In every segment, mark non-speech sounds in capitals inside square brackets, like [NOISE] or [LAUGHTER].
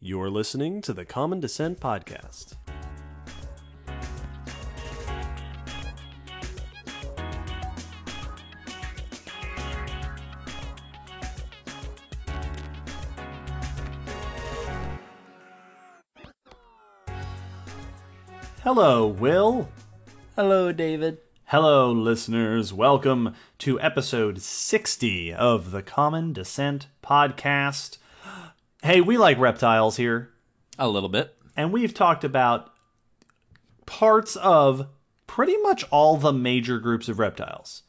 You're listening to the Common Descent Podcast. Hello, Will. Hello, David. Hello, listeners. Welcome to episode 60 of the Common Descent Podcast. Hey, we like reptiles here, A little bit. and we've talked about parts of pretty much all the major groups of reptiles.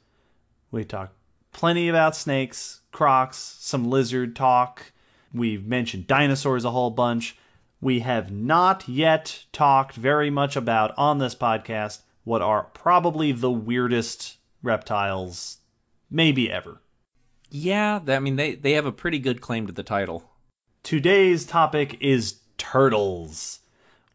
We talked plenty about snakes, crocs, some lizard talk. We've mentioned dinosaurs a whole bunch. We have not yet talked very much about on this podcast what are probably the weirdest reptiles maybe ever. Yeah, I mean they they have a pretty good claim to the title. Today's topic is turtles.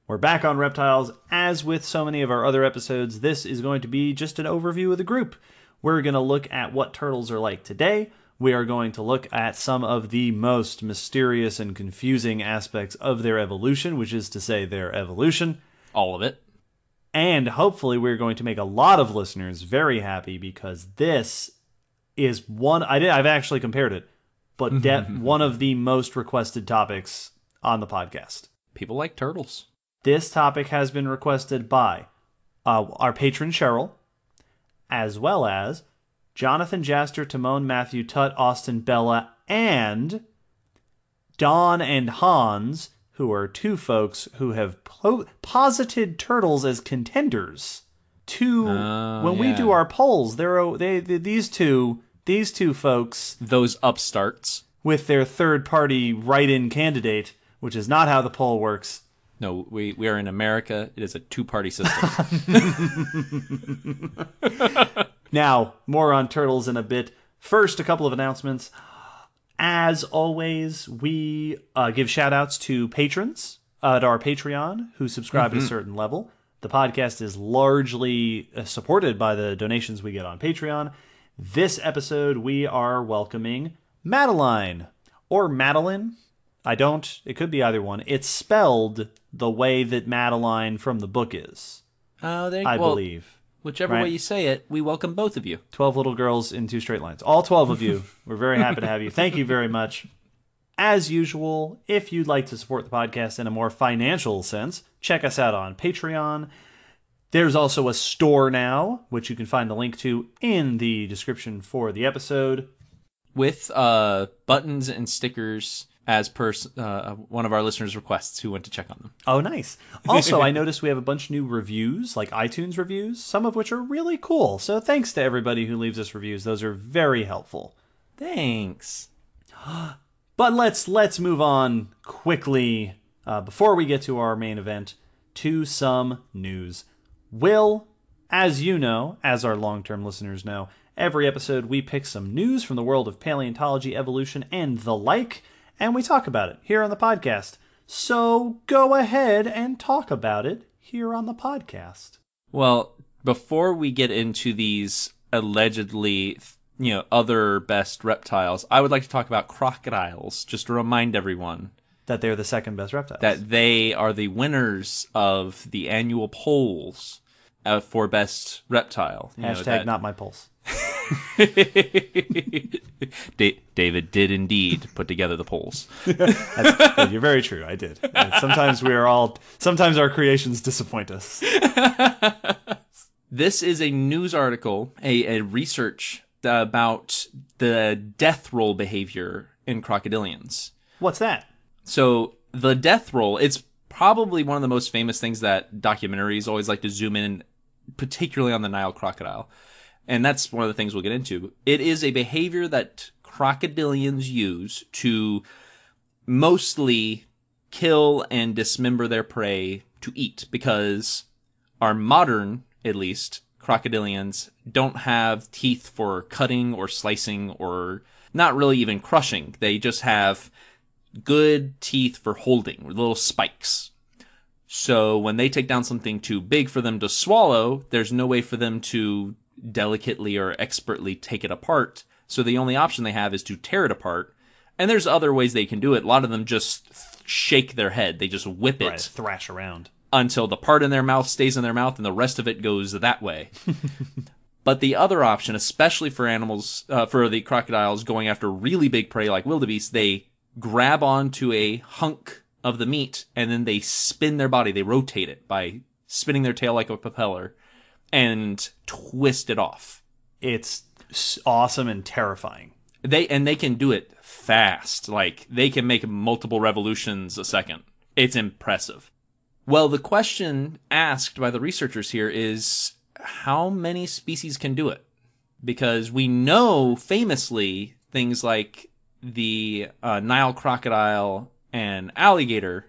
We're back on reptiles. As with so many of our other episodes, this is going to be just an overview of the group. We're going to look at what turtles are like today. We are going to look at some of the most mysterious and confusing aspects of their evolution, which is to say, their evolution. All of it. And hopefully, we're going to make a lot of listeners very happy because this is one. I did. I've actually compared it, but de- one of the most requested topics on the podcast. People like turtles. This topic has been requested by uh, our patron Cheryl, as well as Jonathan Jaster, Timon, Matthew, Tut, Austin, Bella, and Don and Hans, who are two folks who have po- posited turtles as contenders. To Oh, when we do our polls, they're they, they these two these two folks Those upstarts. with their third party write-in candidate, which is not how the poll works. No, we we are in America. It is a two party system. [LAUGHS] Now, more on turtles in a bit. First, a couple of announcements. As always, we uh, give shout outs to patrons at our Patreon who subscribe at a certain level. The podcast is largely uh, supported by the donations we get on Patreon. This episode, we are welcoming Madeline or Madeline. I don't, it could be either one. It's spelled the way that Madeline from the book is, Oh, there. you go. I well, believe. Whichever right? way you say it, we welcome both of you. 12 little girls in two straight lines. All 12 of you. [LAUGHS] We're very happy to have you. Thank you very much. As usual, if you'd like to support the podcast in a more financial sense, check us out on Patreon. There's also a store now, which you can find the link to in the description for the episode. with uh, buttons and stickers as per uh, one of our listeners' requests who went to check on them. Oh, nice. [LAUGHS] Also, I noticed we have a bunch of new reviews, like iTunes reviews, some of which are really cool. So thanks to everybody who leaves us reviews. Those are very helpful. Thanks. [GASPS] But let's let's move on quickly uh, before we get to our main event to some news. Will, as you know, as our long-term listeners know, every episode we pick some news from the world of paleontology, evolution, and the like, and we talk about it here on the podcast. So go ahead and talk about it here on the podcast. Well, before we get into these allegedly, you know, other best reptiles, I would like to talk about crocodiles, just to remind everyone That they're the second best reptiles. that they are the winners of the annual polls uh, for best reptile. You know, Hashtag that- not my pulse. [LAUGHS] Da- David did indeed put together the polls. You're very true. I did. And sometimes we are all. Sometimes our creations disappoint us. [LAUGHS] This is a news article, a, a research about the death roll behavior in crocodilians. What's that? So the death roll, it's probably one of the most famous things that documentaries always like to zoom in, particularly on the Nile crocodile. And that's one of the things we'll get into. It is a behavior that crocodilians use to mostly kill and dismember their prey to eat because our modern, at least, crocodilians don't have teeth for cutting or slicing or not really even crushing. They just have good teeth for holding, little spikes. So when they take down something too big for them to swallow, there's no way for them to delicately or expertly take it apart. So the only option they have is to tear it apart. And there's other ways they can do it. A lot of them just shake their head. They just whip it Right, thrash around. until the part in their mouth stays in their mouth and the rest of it goes that way. [LAUGHS] but the other option, especially for animals, uh, for the crocodiles going after really big prey like wildebeest, they grab onto a hunk of the meat and then they spin their body. They rotate it by spinning their tail like a propeller and twist it off. It's awesome and terrifying. They and they can do it fast. Like they can make multiple revolutions a second. It's impressive. Well, the question asked by the researchers here is how many species can do it? Because we know famously things like the uh, Nile crocodile and alligator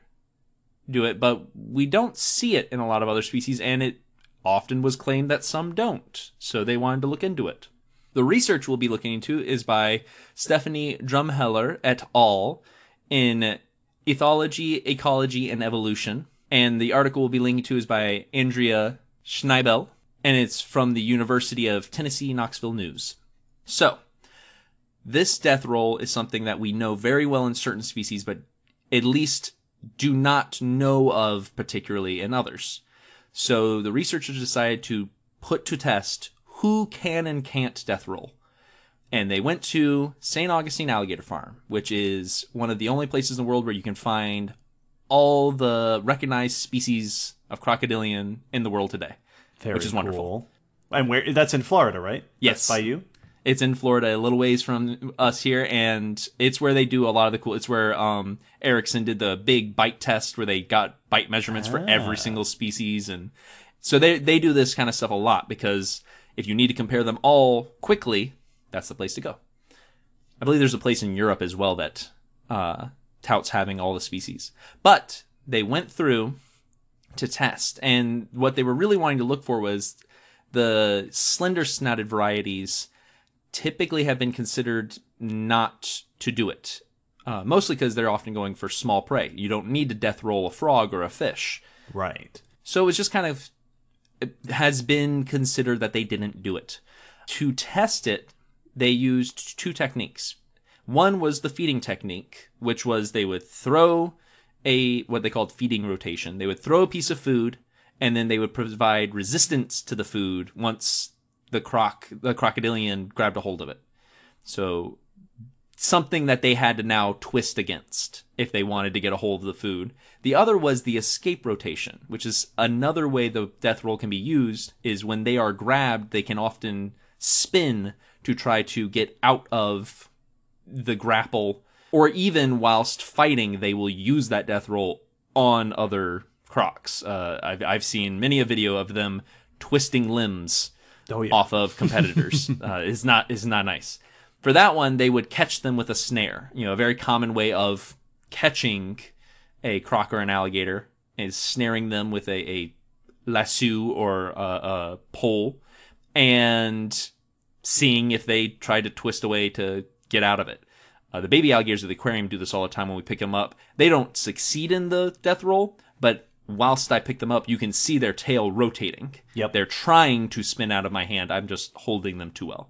do it, but we don't see it in a lot of other species, and it often was claimed that some don't. So they wanted to look into it. The research we'll be looking into is by Stephanie Drumheller et al. in Ethology, Ecology, and Evolution. And the article we'll be linking to is by Andrea Schneibel, and it's from the University of Tennessee Knoxville News. So, this death roll is something that we know very well in certain species, but at least do not know of particularly in others. So the researchers decided to put to test who can and can't death roll. And they went to St. Augustine Alligator Farm, which is one of the only places in the world where you can find all the recognized species of crocodilian in the world today. Very Which is wonderful. cool. And where that's in Florida, right? Yes. That's by you. It's in Florida, a little ways from us here, and it's where they do a lot of the cool. It's where um, Erickson did the big bite test, where they got bite measurements for every single species, and so they they do this kind of stuff a lot because if you need to compare them all quickly, that's the place to go. I believe there's a place in Europe as well that uh, touts having all the species, but they went through to test, and what they were really wanting to look for was the slender snouted varieties typically have been considered not to do it. Uh, mostly because they're often going for small prey. You don't need to death roll a frog or a fish. Right. So it was just kind of it has been considered that they didn't do it. To test it, they used two techniques. One was the feeding technique, which was they would throw a what they called feeding rotation. They would throw a piece of food and then they would provide resistance to the food once the croc the crocodilian grabbed a hold of it. So something that they had to now twist against if they wanted to get a hold of the food. The other was the escape rotation, which is another way the death roll can be used is when they are grabbed, they can often spin to try to get out of the grapple or even whilst fighting they will use that death roll on other crocs. Uh, I've, I've seen many a video of them twisting limbs Oh yeah. off of competitors. [LAUGHS] uh, is not is not nice. For that one, they would catch them with a snare. You know, a very common way of catching a croc or an alligator is snaring them with a, a lasso or a, a pole and seeing if they try to twist away to get out of it. Uh, the baby alligators at the aquarium do this all the time when we pick them up. They don't succeed in the death roll, but whilst I pick them up, you can see their tail rotating. Yep. They're trying to spin out of my hand. I'm just holding them too well.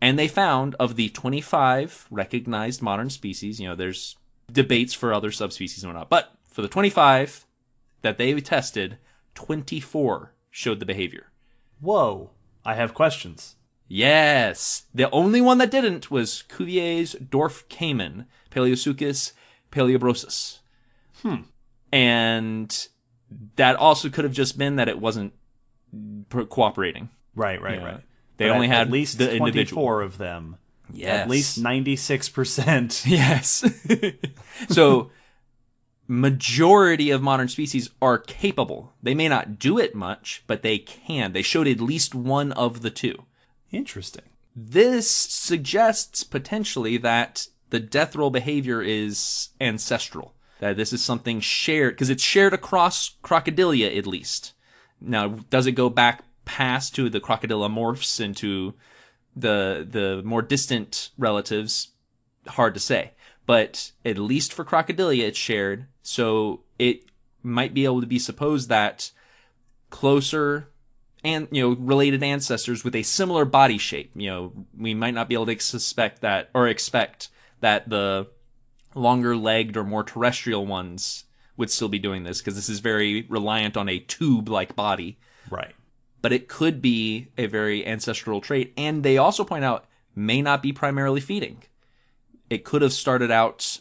And they found of the 25 recognized modern species, you know, there's debates for other subspecies and whatnot, but for the 25 that they tested, 24 showed the behavior. Whoa. I have questions. Yes. The only one that didn't was Cuvier's dwarf caiman, Paleosuchus palpebrosus. Hmm. And that also could have just been that it wasn't cooperating. Right, right, right. They But only at, had at least the 24 individual. of them. Yes. At least 96%. [LAUGHS] Yes. [LAUGHS] so majority of modern species are capable. They may not do it much, but they can. They showed at least one of the two. Interesting. This suggests potentially that the death roll behavior is ancestral. That this is something shared because it's shared across crocodilia at least. Now, does it go back past to the crocodilomorphs into the the more distant relatives? Hard to say, but at least for crocodilia, it's shared. So it might be able to be supposed that closer and you know related ancestors with a similar body shape. You know, we might not be able to suspect that or expect that the longer legged or more terrestrial ones would still be doing this because this is very reliant on a tube like body. Right. But it could be a very ancestral trait. And they also point out may not be primarily feeding. It could have started out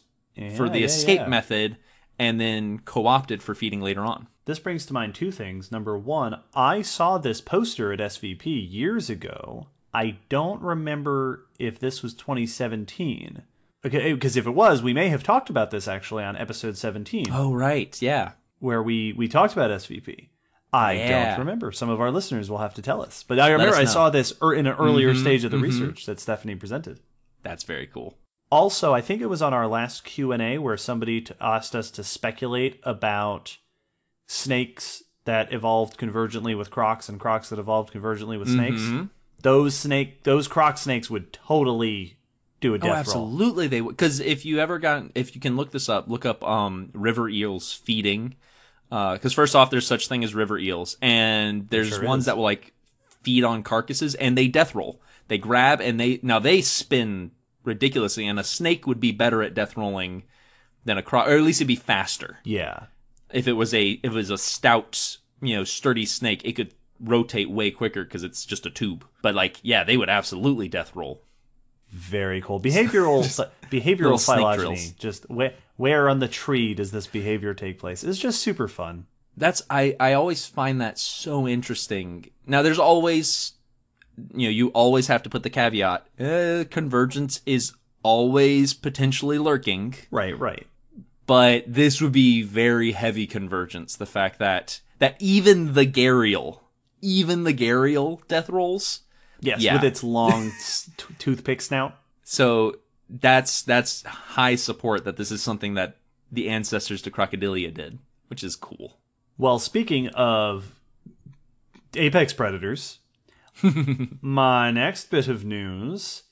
for the yeah, escape yeah. method and then co opted for feeding later on. This brings to mind two things. Number one, I saw this poster at SVP years ago. I don't remember if this was 2017. Because if it was, we may have talked about this actually on episode 17, Oh, right. Yeah. where we we talked about SVP. I Yeah. don't remember. Some of our listeners will have to tell us. But I remember I saw this er, in an earlier stage of the research that Stephanie presented. That's very cool. Also, I think it was on our last Q and A where somebody t- asked us to speculate about snakes that evolved convergently with crocs and crocs that evolved convergently with snakes. Mm-hmm. Those snake, those croc snakes would totally do a death oh, roll. absolutely they would. Because if you ever got, if you can look this up, look up um, river eels feeding. Uh because first off, there's such thing as river eels, and there's Sure ones is. that will like feed on carcasses, and they death roll. They grab and they now they spin ridiculously, and a snake would be better at death rolling than a croc, or at least it'd be faster. Yeah, If it was a if it was a stout, you know, sturdy snake, it could rotate way quicker because it's just a tube. But like, yeah, they would absolutely death roll. Very cool. Behavioral [LAUGHS] behavioral phylogeny. Just where, where on the tree does this behavior take place? It's just super fun. That's I I always find that so interesting. Now there's always you know, you always have to put the caveat, uh, convergence is always potentially lurking, Right, right. but this would be very heavy convergence. The fact that that even the Gharial, even the Gharial death rolls. Yes, Yeah. with its [LAUGHS] long t- toothpick snout. So that's that's high support that this is something that the ancestors to Crocodilia did, which is cool. Well, speaking of apex predators, [LAUGHS] my next bit of news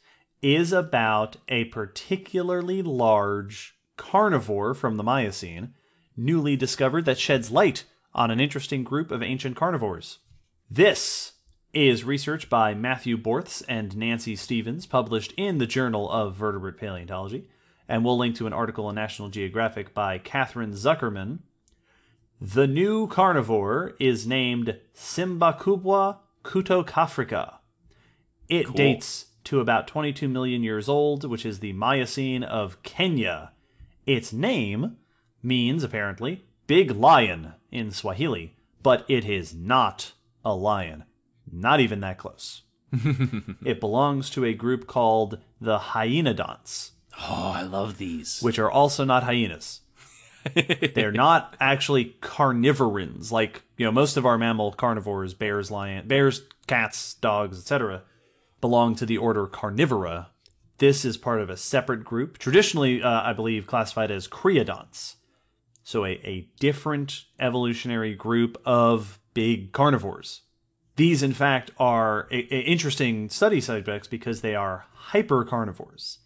is about a particularly large carnivore from the Miocene, newly discovered that sheds light on an interesting group of ancient carnivores. This is research by Matthew Borths and Nancy Stevens, published in the Journal of Vertebrate Paleontology, and we'll link to an article in National Geographic by Catherine Zuckerman. The new carnivore is named Simbakubwa kutokafrika. It dates to about 22 million years old, which is the Miocene of Kenya. Its name means, apparently, big lion in Swahili, but it is not a lion. Not even that close. [LAUGHS] it belongs to a group called the Hyenodonts, Oh, I love these. which are also not hyenas. [LAUGHS] They're not actually carnivorans like you know most of our mammal carnivores, bears, lion, bears, cats, dogs, etc., belong to the order Carnivora. This is part of a separate group, traditionally, uh, I believe, classified as Creodonts. So a, a different evolutionary group of big carnivores. These, in fact, are a, a interesting study subjects because they are hypercarnivores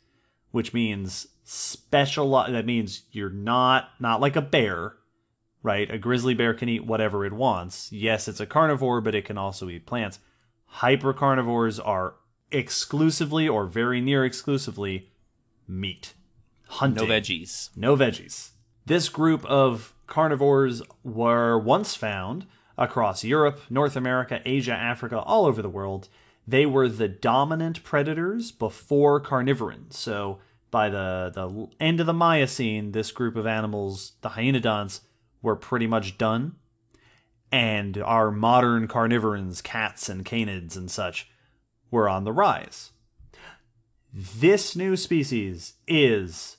which means special that means you're not not like a bear right a grizzly bear can eat whatever it wants yes it's a carnivore but it can also eat plants hypercarnivores are exclusively or very near exclusively meat hunt no veggies. no veggies. This group of carnivores were once found across Europe, North America, Asia, Africa, all over the world. They were the dominant predators before carnivorans. So by the, the end of the Miocene, this group of animals, the hyenodonts, were pretty much done. And our modern carnivorans, cats and canids and such, were on the rise. This new species is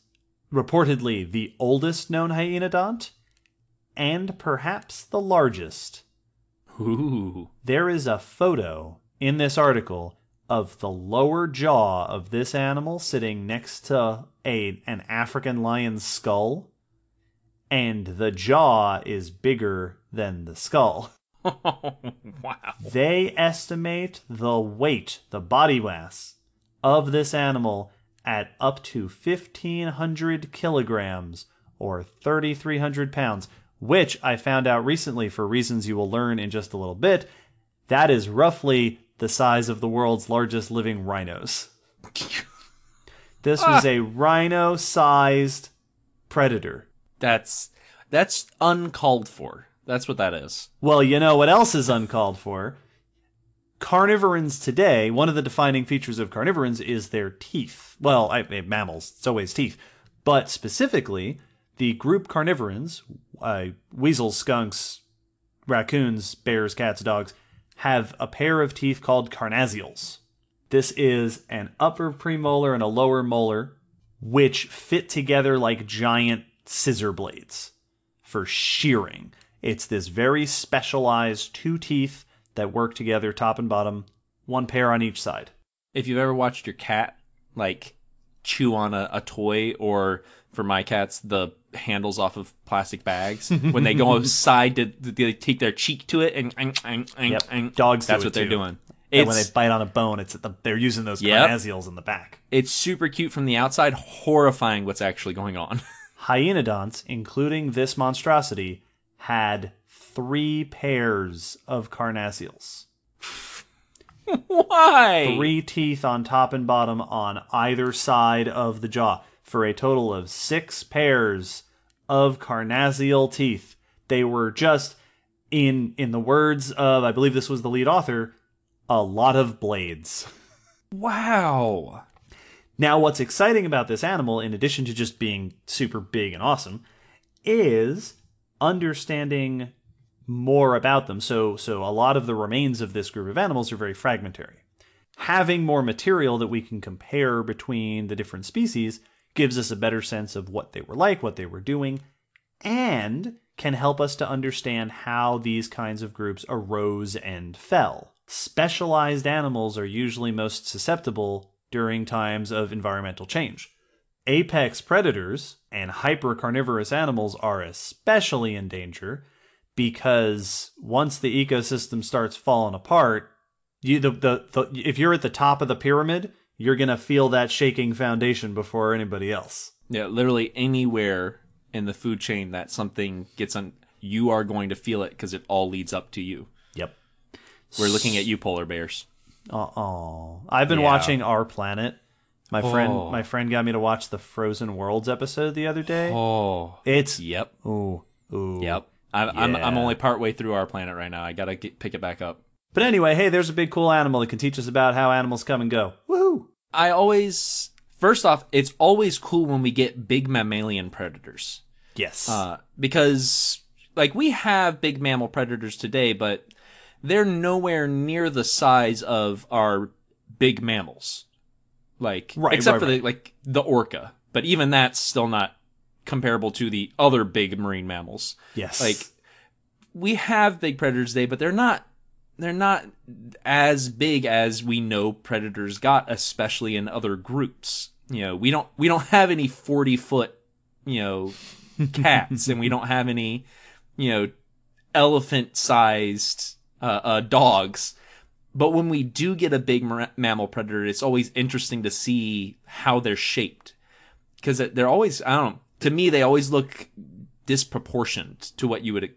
reportedly the oldest known hyenodont and perhaps the largest. Ooh. There is a photo in this article of the lower jaw of this animal sitting next to a an African lion's skull and the jaw is bigger than the skull. [LAUGHS] wow. They estimate the weight, the body mass of this animal at up to 1,500 kilograms or 3,300 pounds, which I found out recently for reasons you will learn in just a little bit. That is roughly the size of the world's largest living rhinos. [LAUGHS] This was a rhino sized predator. That's that's uncalled for. That's what that is. Well, you know what else is uncalled for? Carnivorans today, one of the defining features of carnivorans is their teeth. Well, I, I- mammals, it's always teeth. But specifically, the group carnivorans, uh, weasels, skunks, raccoons, bears, cats, dogs, have a pair of teeth called carnassials. This is an upper premolar and a lower molar, which fit together like giant scissor blades for shearing. It's this very specialized two teeth that work together, top and bottom, one pair on each side. If you've ever watched your cat like chew on a, a toy or for my cats the handles off of plastic bags [LAUGHS] when they go outside to, they take their cheek to it and, and, and, Yep. and Dogs do that's it what they're too. doing. And when they bite on a bone, it's at the, they're using those Yep. carnassials in the back. it's super cute from the outside, horrifying what's actually going on. [LAUGHS] Hyenodonts, including this monstrosity, had three pairs of carnassials. [LAUGHS] Why? Three teeth on top and bottom on either side of the jaw for a total of six pairs of carnassial teeth. They were just, in in the words of I believe this was the lead author, a lot of blades. Wow. Now, what's exciting about this animal, in addition to just being super big and awesome, is understanding more about them. So, so a lot of the remains of this group of animals are very fragmentary. Having more material that we can compare between the different species gives us a better sense of what they were like, what they were doing, and can help us to understand how these kinds of groups arose and fell. Specialized animals are usually most susceptible during times of environmental change. Apex predators and hypercarnivorous animals are especially in danger because once the ecosystem starts falling apart, you the, the, the if you're at the top of the pyramid, you're going to feel that shaking foundation before anybody else. Yeah, literally anywhere in the food chain that something gets on, you are going to feel it because it all leads up to you. Yep. We're looking at you, polar bears. Uh oh, I've been Yeah. watching Our Planet. My friend, Oh. my friend got me to watch the Frozen Worlds episode the other day. Oh, It's yep, ooh ooh. yep. I'm I'm, I'm Yeah. only partway through our planet right now. I gotta get, pick it back up. But anyway, hey, there's a big cool animal that can teach us about how animals come and go. Woohoo! I always, first off, it's always cool when we get big mammalian predators. Yes. uh, because like we have big mammal predators today, but they're nowhere near the size of our big mammals. Like Right, except right, for the like the orca, but even that's still not comparable to the other big marine mammals. yes. Like we have big predators today, but they're not they're not as big as we know predators got, especially in other groups. You know, we don't we don't have any forty foot, you know, cats, and we don't have any, you know, elephant sized uh, uh, dogs. But when we do get a big mammal predator, it's always interesting to see how they're shaped because they're always I don't. To me, they always look disproportioned to what you would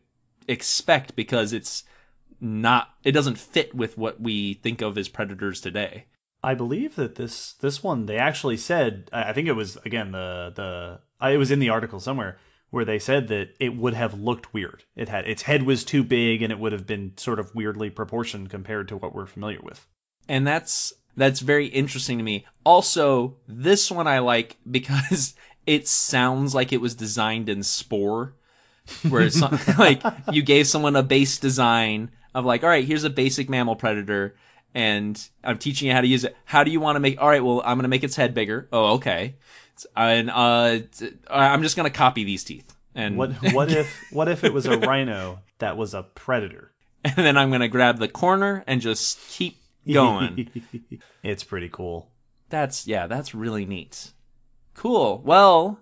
expect because it's not it doesn't fit with what we think of as predators today. I believe that this this one they actually said I think it was again the the it was in the article somewhere where they said that it would have looked weird. It had its head was too big and it would have been sort of weirdly proportioned compared to what we're familiar with. And that's that's very interesting to me. Also, this one I like because [LAUGHS] it sounds like it was designed in Spore where it's not, [LAUGHS] like you gave someone a base design of like, all right, here's a basic mammal predator, and I'm teaching you how to use it. How do you want to make? All right, well, I'm gonna make its head bigger. Oh, okay. And uh, I'm just gonna copy these teeth, and What what if what if it was a rhino that was a predator? [LAUGHS] and then I'm gonna grab the corner and just keep going. [LAUGHS] it's pretty cool. That's yeah, that's really neat. Cool. Well,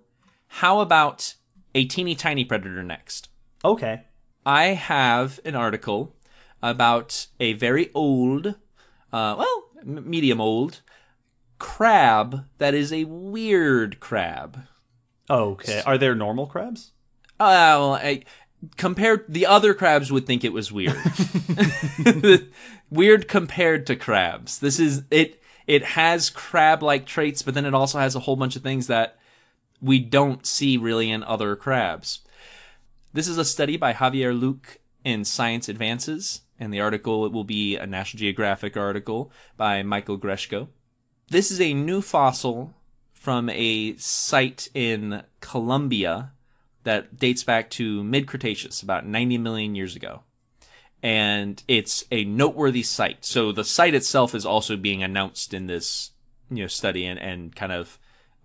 how about a teeny tiny predator next? Okay. I have an article about a very old, uh, well, m- medium old crab that is a weird crab. Okay. Are there normal crabs? Uh, well, I, compared, the other crabs would think it was weird. [LAUGHS] weird compared to crabs. This is it. It has crab-like traits, but then it also has a whole bunch of things that we don't see really in other crabs. This is a study by Javier Luque in Science Advances, and the article it will be a National Geographic article by Michael Greshko. This is a new fossil from a site in Colombia that dates back to mid Cretaceous, about 90 million years ago. And it's a noteworthy site. So the site itself is also being announced in this you know study and, and kind of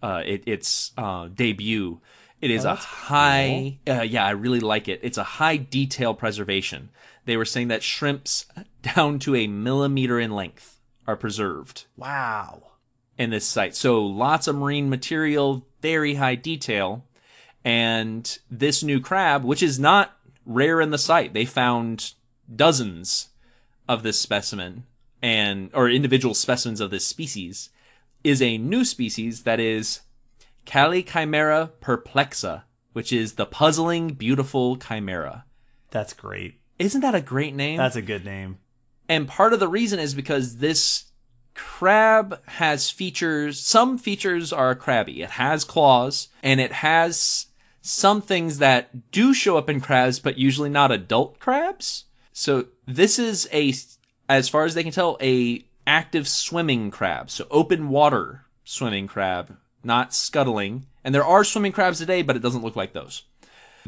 uh, it, its uh, debut. It is Oh, a high, uh, yeah, I really like it. It's a high detail preservation. They were saying that shrimps down to a millimeter in length are preserved Wow. in this site. So lots of marine material, very high detail. And this new crab, which is not rare in the site, they found dozens of this specimen and or individual specimens of this species, is a new species that is Callichimaera perplexa, which is the puzzling, beautiful chimera. That's great. Isn't that a great name? That's a good name. And part of the reason is because this crab has features, some features are crabby. It has claws and it has some things that do show up in crabs, but usually not adult crabs. So this is a, as far as they can tell, a active swimming crab. So open water swimming crab, not scuttling. And there are swimming crabs today, but it doesn't look like those.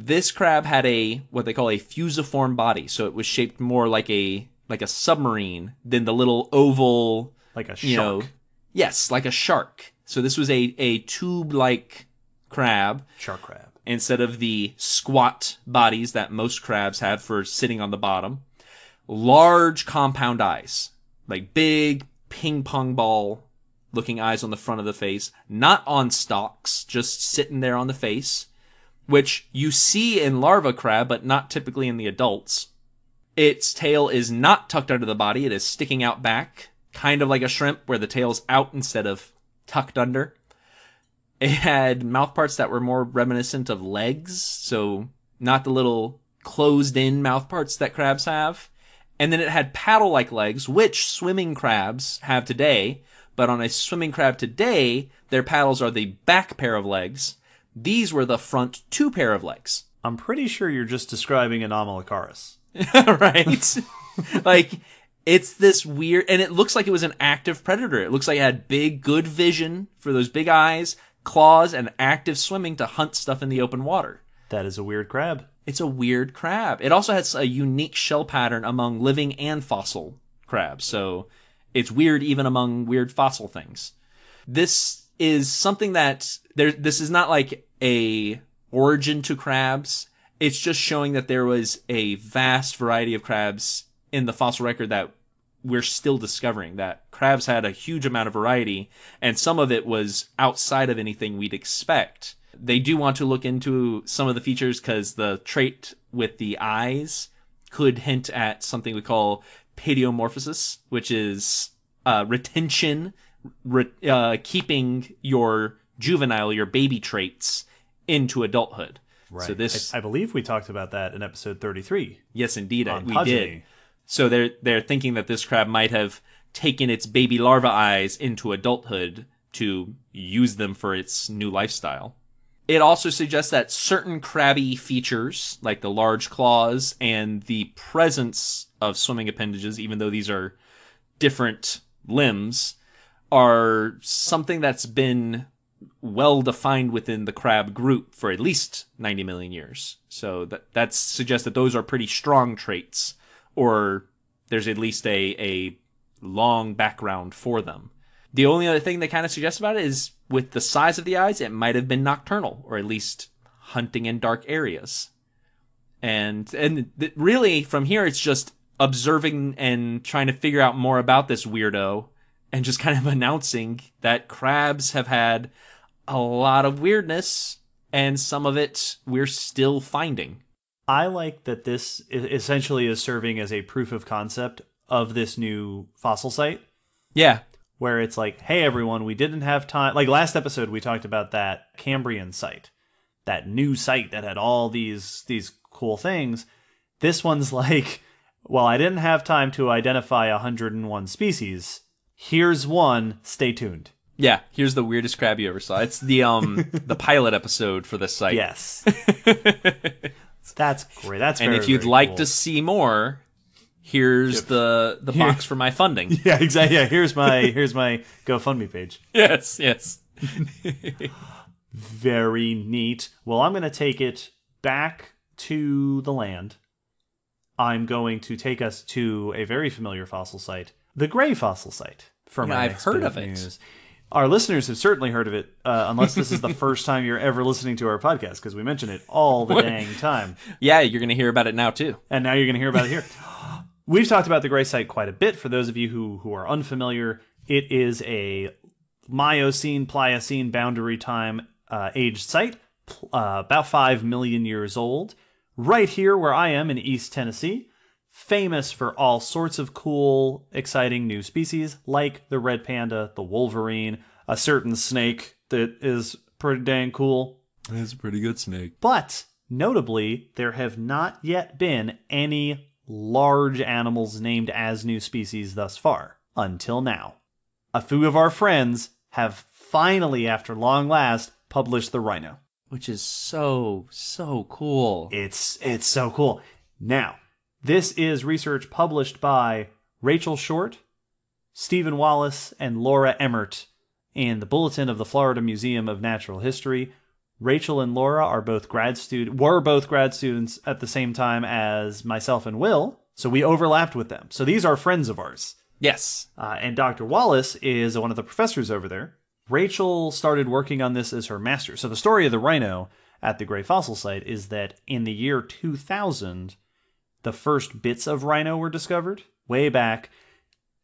This crab had a what they call a fusiform body, so it was shaped more like a like a submarine than the little oval, Like a shark. you know. Yes, like a shark. So this was a a tube-like crab Shark crab. instead of the squat bodies that most crabs have for sitting on the bottom. Large compound eyes, like big ping pong ball looking eyes on the front of the face, not on stalks, just sitting there on the face, which you see in larva crab, but not typically in the adults. Its tail is not tucked under the body, it is sticking out back, kind of like a shrimp where the tail's out instead of tucked under. It had mouth parts that were more reminiscent of legs, so not the little closed in mouth parts that crabs have. And then it had paddle like legs, which swimming crabs have today, but on a swimming crab today, their paddles are the back pair of legs. These were the front two pair of legs. [LAUGHS] I'm pretty sure you're just describing Anomalocaris. [LAUGHS] right? [LAUGHS] like it's this weird and it looks like it was an active predator. It looks like it had big good vision for those big eyes, claws and active swimming to hunt stuff in the open water. That is a weird crab. It's a weird crab. It also has a unique shell pattern among living and fossil crabs. So it's weird even among weird fossil things. This is something that there this is not like a origin to crabs. It's just showing that there was a vast variety of crabs in the fossil record that we're still discovering that crabs had a huge amount of variety and some of it was outside of anything we'd expect. They do want to look into some of the features because the trait with the eyes could hint at something we call pediomorphosis, which is uh, retention, re- uh, keeping your juvenile, your baby traits into adulthood. Right. So this, I, I believe we talked about that in episode 33 yes, indeed, I- on we Pogeny. did. So they're they're thinking that this crab might have taken its baby larva eyes into adulthood to use them for its new lifestyle. It also suggests that certain crabby features, like the large claws and the presence of swimming appendages, even though these are different limbs, are something that's been well defined within the crab group for at least 90 million years. So that that suggests that those are pretty strong traits or there's at least a a long background for them. The only other thing they kind of suggest about it is with the size of the eyes, it might have been nocturnal or at least hunting in dark areas. And and th- really from here it's just observing and trying to figure out more about this weirdo and just kind of [LAUGHS] announcing that crabs have had a lot of weirdness and some of it we're still finding. I like that this essentially is serving as a proof of concept of this new fossil site Yeah. where it's like, hey everyone, we didn't have time. Like last episode, we talked about that Cambrian site, that new site that had all these these cool things. This one's [LAUGHS] like, well, I didn't have time to identify 101 species. Here's one. Stay tuned. Yeah, here's the weirdest crab you ever saw. It's the um [LAUGHS] the pilot episode for this site. Yes. [LAUGHS] That's great. That's and very, if you'd like cool. to see more, here's the the box for my funding. [LAUGHS] Yeah, exactly. Yeah, here's my here's my GoFundMe page. yes, yes. Very neat. Well, I'm going to take it back to the land. I'm going to take us to a very familiar fossil site, the Gray Fossil Site. For Yeah, my I've heard of it. news. Our listeners have certainly heard of it, uh, unless this is the [LAUGHS] first time you're ever listening to our podcast, because we mention it all the dang time. Yeah, you're gonna hear about it now too. and now you're going to hear about it here. [GASPS] We've talked about the Gray Site quite a bit. For those of you who who are unfamiliar, it is a Miocene Pliocene boundary time uh, aged site, uh, about five million years old, right here where I am in East Tennessee. Famous for all sorts of cool, exciting new species like the red panda, the wolverine, a certain snake that is pretty dang cool. It's a pretty good snake. But notably, there have not yet been any large animals named as new species thus far, until now. A few of our friends have finally, after long last, published the rhino. Which is so, so cool. It's it's so cool. Now, this is research published by Rachel Short, Steven Wallace, and Laura Emmert in the Bulletin of the Florida Museum of Natural History. Rachel and Laura are both grad student were both grad students at the same time as myself and Will, so we overlapped with them. So these are friends of ours. Yes. Uh, and Dr. Wallace is one of the professors over there. Rachel started working on this as her master. So the story of the rhino at the Gray Fossil Site is that in the year 2000, the first bits of rhino were discovered way back.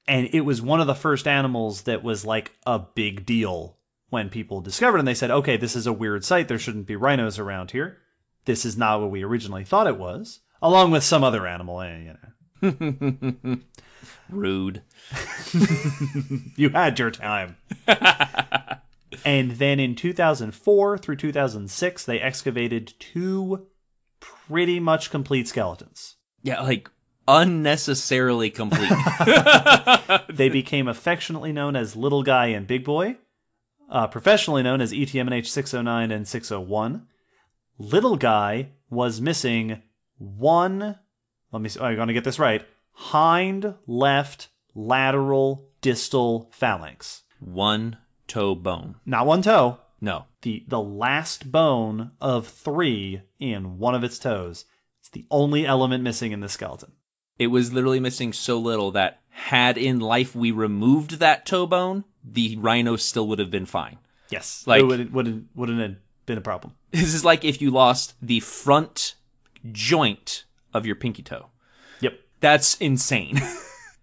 And it was one of the first animals that was like a big deal when people discovered. And they said, okay, this is a weird site. There shouldn't be rhinos around here. This is not what we originally thought it was, along with some other animal. eh, you know. [LAUGHS] Rude. [LAUGHS] You had your time. [LAUGHS] and then in 2004 through 2006, they excavated two pretty much complete skeletons. Yeah, like unnecessarily complete. [LAUGHS] [LAUGHS] They became affectionately known as Little Guy and Big Boy, uh, professionally known as ETMNH 609 and 601. Little Guy was missing one, let me see, I'm going to get this right, hind left lateral distal phalanx. One toe bone. Not one toe, No. the the last bone of three in one of its toes. The only element missing in the skeleton. It was literally missing so little that had in life we removed that toe bone, the rhino still would have been fine. Yes, Like- it would, wouldn't wouldn't have been a problem. This is like if you lost the front joint of your pinky toe. Yep. That's insane. [LAUGHS]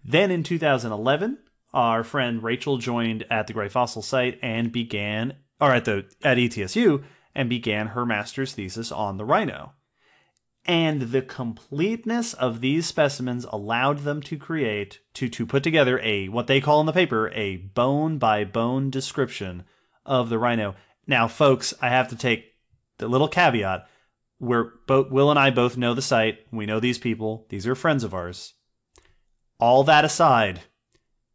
Then in 2011, our friend Rachel joined at the Gray Fossil Site and began, or at the at ETSU, and began her master's thesis on the rhino. And the completeness of these specimens allowed them to create, to, to put together a, what they call in the paper, a bone by bone description of the rhino. Now, folks, I have to take the little caveat. We're both, Will and I both know the site. We know these people. These are friends of ours. All that aside,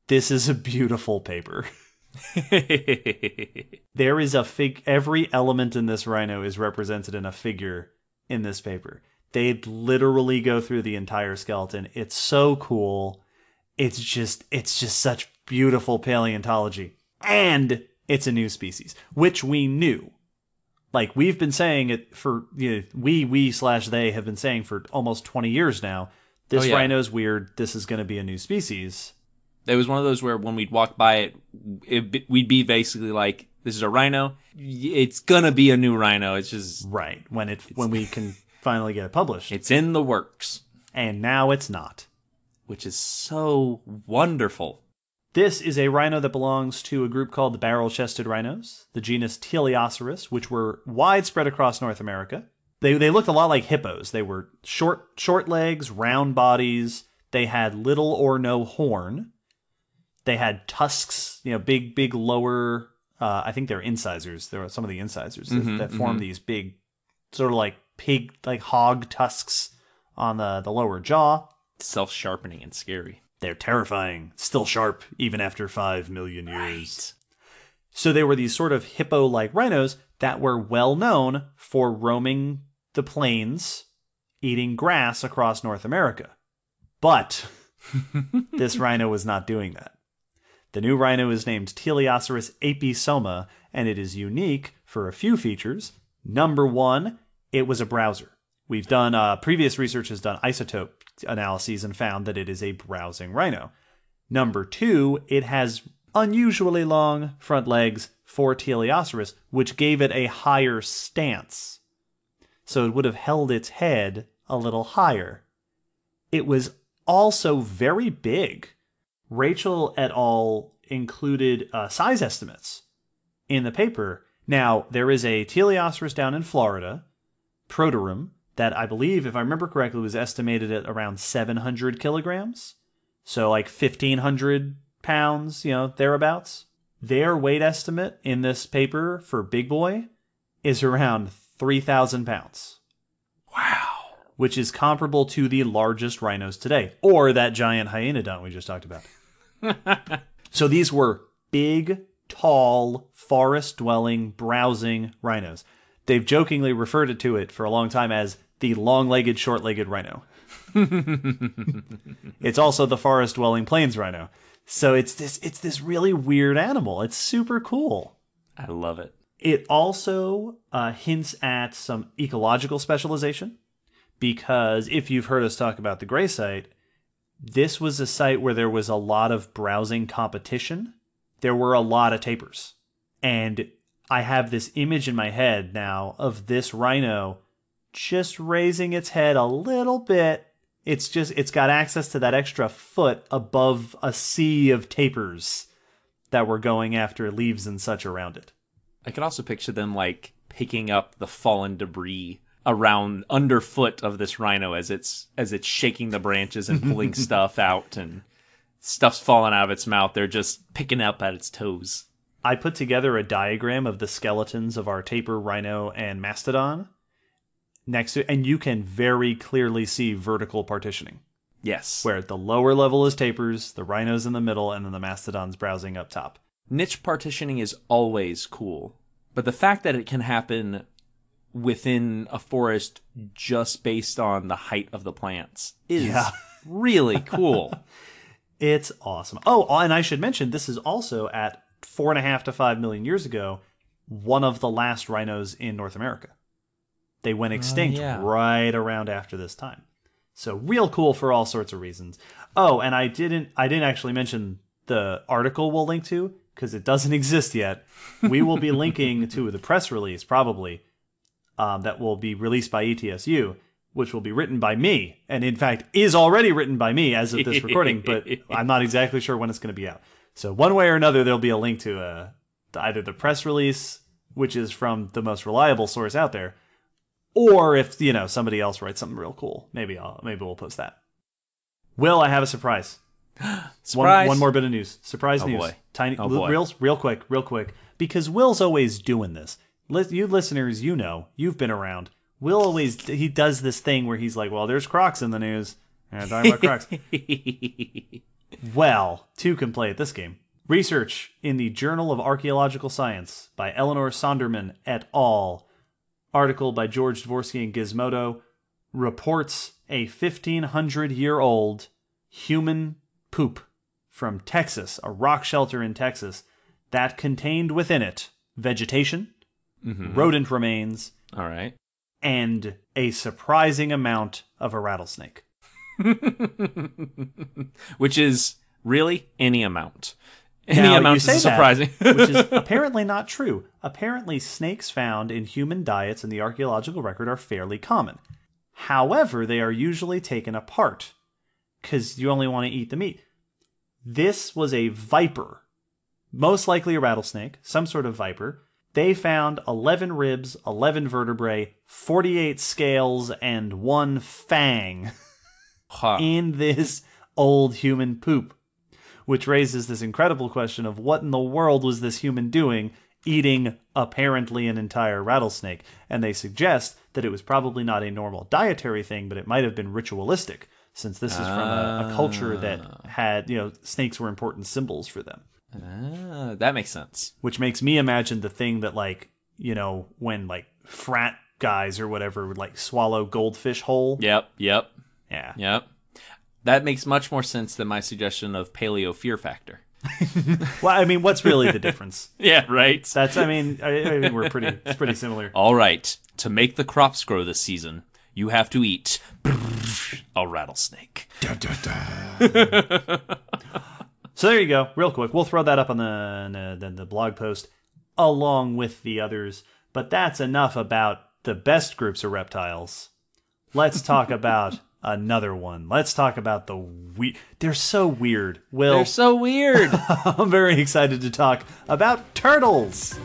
this is a beautiful paper. [LAUGHS] There is a fig. Every element in this rhino is represented in a figure in this paper. They literally go through the entire skeleton. It's so cool. It's just, it's just such beautiful paleontology, and it's a new species, which we knew. Like we've been saying it for you know, we we slash they have been saying for almost twenty years now. This Oh, yeah. rhino's weird. This is going to be a new species. it was one of those where when we'd walk by it, it we'd be basically like, "This is a rhino. It's gonna be a new rhino. It's just Right when it when we can finally get it published, it's in the works," and now it's not. which is so wonderful. This is a rhino that belongs to a group called the barrel-chested rhinos, the genus Teleoceras, which were widespread across North America. They they looked a lot like hippos. They were short short legs, round bodies. They had little or no horn. They had tusks, you know, big big lower. Uh, I think they're incisors. There are some of the incisors that, that form these big, sort of like pig, like hog tusks on the the lower jaw. Self-sharpening and scary. They're terrifying, still sharp even after five million years. So they were these sort of hippo like rhinos that were well known for roaming the plains, eating grass across North America. But [LAUGHS] this rhino was not doing that. The new rhino is named Teleoceras aepysoma, and it is unique for a few features. Number one, it was a browser. We've done uh, previous research has done isotope analyses and found that it is a browsing rhino. Number two, it has unusually long front legs for Teleoceras, which gave it a higher stance. So it would have held its head a little higher. It was also very big. Rachel et al. included uh, size estimates in the paper. Now, there is a Teleoceras down in Florida, Proterum, that I believe, if I remember correctly, was estimated at around 700 kilograms. So, like 1,500 pounds, you know, thereabouts. Their weight estimate in this paper for Big Boy is around 3,000 pounds. Wow. Which is comparable to the largest rhinos today, or that giant hyenodont we just talked about. [LAUGHS] so these were big, tall, forest dwelling, browsing rhinos. They've jokingly referred to it for a long time as the long legged, short legged rhino. [LAUGHS] it's also the forest dwelling plains rhino. So it's this it's this really weird animal. It's super cool. I love it. It also uh, hints at some ecological specialization because if you've heard us talk about the gray site, this was a site where there was a lot of browsing competition. There were a lot of tapirs. And I have this image in my head now of this rhino just raising its head a little bit. It's just, it's got access to that extra foot above a sea of tapirs that were going after leaves and such around it. I can also picture them like picking up the fallen debris around underfoot of this rhino as it's as it's shaking the branches and pulling [LAUGHS] stuff out and stuff's falling out of its mouth. They're just picking up at its toes. I put together a diagram of the skeletons of our tapir, rhino, and mastodon next to, and you can very clearly see vertical partitioning. Yes. Where the lower level is tapirs, the rhinos in the middle, and then the mastodons browsing up top. Niche partitioning is always cool, but the fact that it can happen within a forest just based on the height of the plants is Yeah. really cool. [LAUGHS] It's awesome. Oh, and I should mention this is also at four and a half to five million years ago, one of the last rhinos in North America. They went extinct yeah. right around after this time. So real cool for all sorts of reasons. Oh, and I didn't I didn't actually mention the article we'll link to because it doesn't [LAUGHS] exist yet. We will be linking to the press release probably um, that will be released by ETSU, which will be written by me, and in fact is already written by me as of this recording. but [LAUGHS] I'm not exactly sure when it's going to be out. So one way or another, there'll be a link to uh, to either the press release, which is from the most reliable source out there, or if you know somebody else writes something real cool, maybe I'll maybe we'll post that. Will I have a surprise? Surprise. One, one more bit of news. Surprise Oh, news. boy. Tiny, Oh, boy. real, real quick, real quick. Because Will's always doing this. You listeners, you know, you've been around. Will always he does this thing where he's like, "Well, there's Crocs in the news." And I'm talking about Crocs. [LAUGHS] Well, two can play at this game. Research in the Journal of Archaeological Science by Eleanor Sonderman et al. Article by George Dvorsky and Gizmodo reports a 1500 year old human poop from Texas, a rock shelter in Texas, that contained within it vegetation, mm-hmm. rodent remains, All right. and a surprising amount of a rattlesnake. [LAUGHS] Which is really any amount. Any Now, amount is say that, surprising. [LAUGHS] which is [LAUGHS] apparently not true. Apparently, snakes found in human diets in the archaeological record are fairly common. However, they are usually taken apart because you only want to eat the meat. This was a viper, most likely a rattlesnake, some sort of viper. They found 11 ribs, 11 vertebrae, 48 scales, and one fang Huh. in this old human poop, which raises this incredible question of what in the world was this human doing eating apparently an entire rattlesnake? And they suggest that it was probably not a normal dietary thing, but it might have been ritualistic, since this is from a, a culture that had, you know, snakes were important symbols for them. Ah, that makes sense. which makes me imagine the thing that like you know when like frat guys or whatever would like swallow goldfish whole. Yep, yep, Yeah. yep. That makes much more sense than my suggestion of paleo fear factor. [LAUGHS] Well, I mean, what's really the difference? [LAUGHS] Yeah, right. That's. I mean, I, I mean, we're pretty. It's pretty similar. All right. To make the crops grow this season, you have to eat a rattlesnake. So there you go. Real quick, we'll throw that up on the the, the blog post along with the others. But that's enough about the best groups of reptiles. Let's talk about [LAUGHS] another one. Let's talk about the we. They're so weird. Will They're so weird. [LAUGHS] I'm very excited to talk about turtles.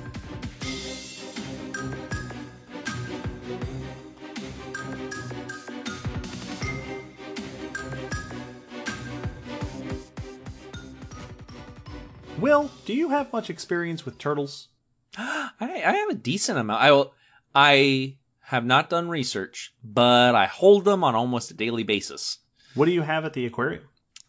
Will, do you have much experience with turtles? [GASPS] I, I have a decent amount. I will. I have not done research, but I hold them on almost a daily basis. What do you have at the aquarium?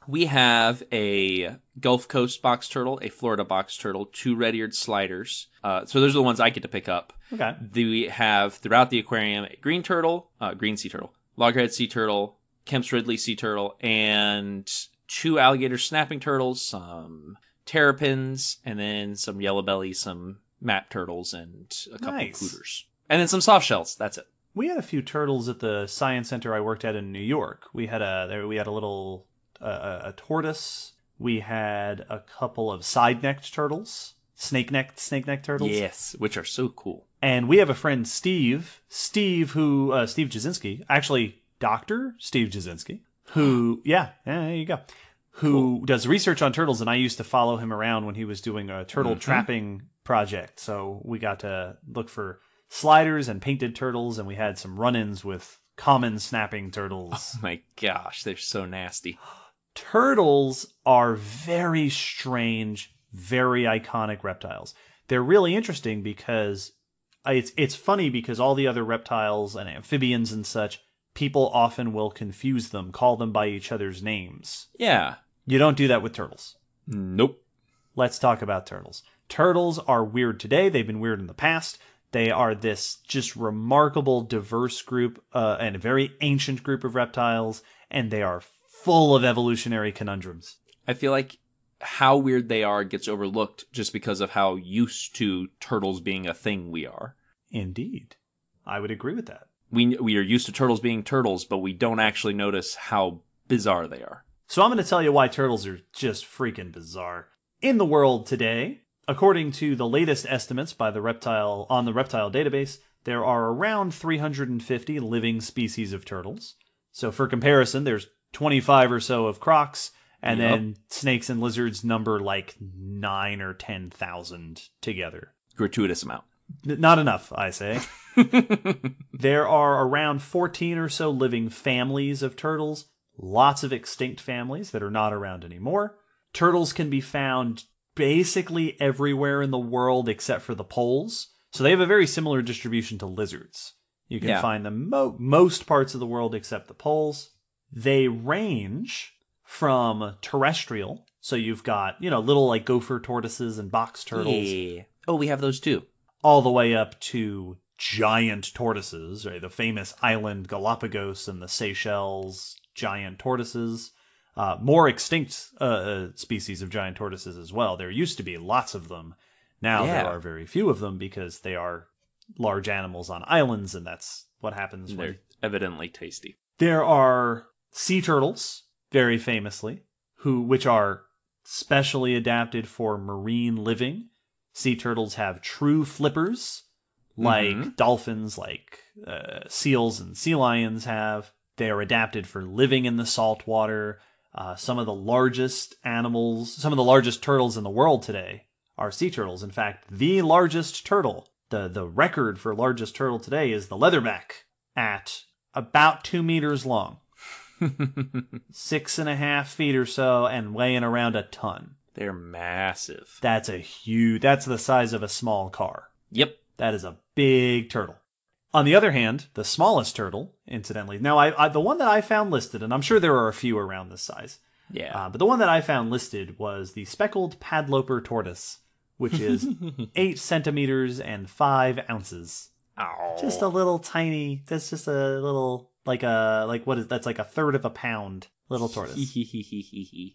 We have a Gulf Coast box turtle, a Florida box turtle, two red-eared sliders. Uh, so those are the ones I get to pick up. Okay. We have throughout the aquarium a green turtle, uh, green sea turtle, loggerhead sea turtle, Kemp's Ridley sea turtle, and two alligator snapping turtles, some terrapins, and then some yellow belly, some map turtles, and a couple Nice. of cooters. And then some soft shells. That's it. We had a few turtles at the science center I worked at in New York. We had a there we had a little uh, a, tortoise. We had a couple of side-necked turtles, snake-necked snake-necked turtles. Yes, which are so cool. And we have a friend Steve, Steve who uh, Steve Jasinski, actually Doctor Steve Jasinski, who [GASPS] yeah, yeah, there you go. Who does research on turtles and I used to follow him around when he was doing a turtle trapping project. So we got to look for sliders and painted turtles and we had some run-ins with common snapping oh turtles. Oh my gosh, they're so nasty. [GASPS] turtles are very strange, very iconic reptiles. They're really interesting because uh, it's it's funny because all the other reptiles and amphibians and such, people often will confuse them, call them by each other's names. Yeah. You don't do that with turtles. Nope. Let's talk about turtles. Turtles are weird today. They've been weird in the past. They are this just remarkable, diverse group uh, and a very ancient group of reptiles, and they are full of evolutionary conundrums. I feel like how weird they are gets overlooked just because of how used to turtles being a thing we are. Indeed. I would agree with that. We we are used to turtles being turtles, but we don't actually notice how bizarre they are. So I'm going to tell you why turtles are just freaking bizarre. In the world today, according to the latest estimates by the reptile on the reptile database, there are around 350 living species of turtles. So for comparison, there's 25 or so of crocs, and Yep. then snakes and lizards number like 9 or 10,000 together. Gratuitous amount. Not enough, I say. [LAUGHS] there are around 14 or so living families of turtles, lots of extinct families that are not around anymore. Turtles can be found basically everywhere in the world except for the poles. So they have a very similar distribution to lizards. You can Yeah. find them mo- most parts of the world except the poles. They range from terrestrial, so you've got, you know, little like gopher tortoises and box turtles Yeah. Oh, we have those too. all the way up to giant tortoises, right? The famous island Galapagos and the Seychelles giant tortoises. Uh, more extinct uh, uh, species of giant tortoises as well. There used to be lots of them. Now Yeah. there are very few of them because they are large animals on islands, and that's what happens when They're evidently tasty. there are sea turtles, very famously, who which are specially adapted for marine living. Sea turtles have true flippers, like Mhm. dolphins, like uh, seals and sea lions have. They are adapted for living in the salt water. Uh, some of the largest animals, some of the largest turtles in the world today are sea turtles. In fact, the largest turtle, the the record for largest turtle today is the leatherback at about two meters long, [LAUGHS] six and a half feet or so, and weighing around a ton. They're massive. That's a huge. That's the size of a small car. Yep. That is a big turtle. On the other hand, the smallest turtle, incidentally, now I, I the one that I found listed, and I'm sure there are a few around this size. Yeah. Uh, but the one that I found listed was the speckled padloper tortoise, which is [LAUGHS] eight centimeters and five ounces. Ow. Just a little tiny. That's just a little like a like what is that's like a third of a pound little tortoise.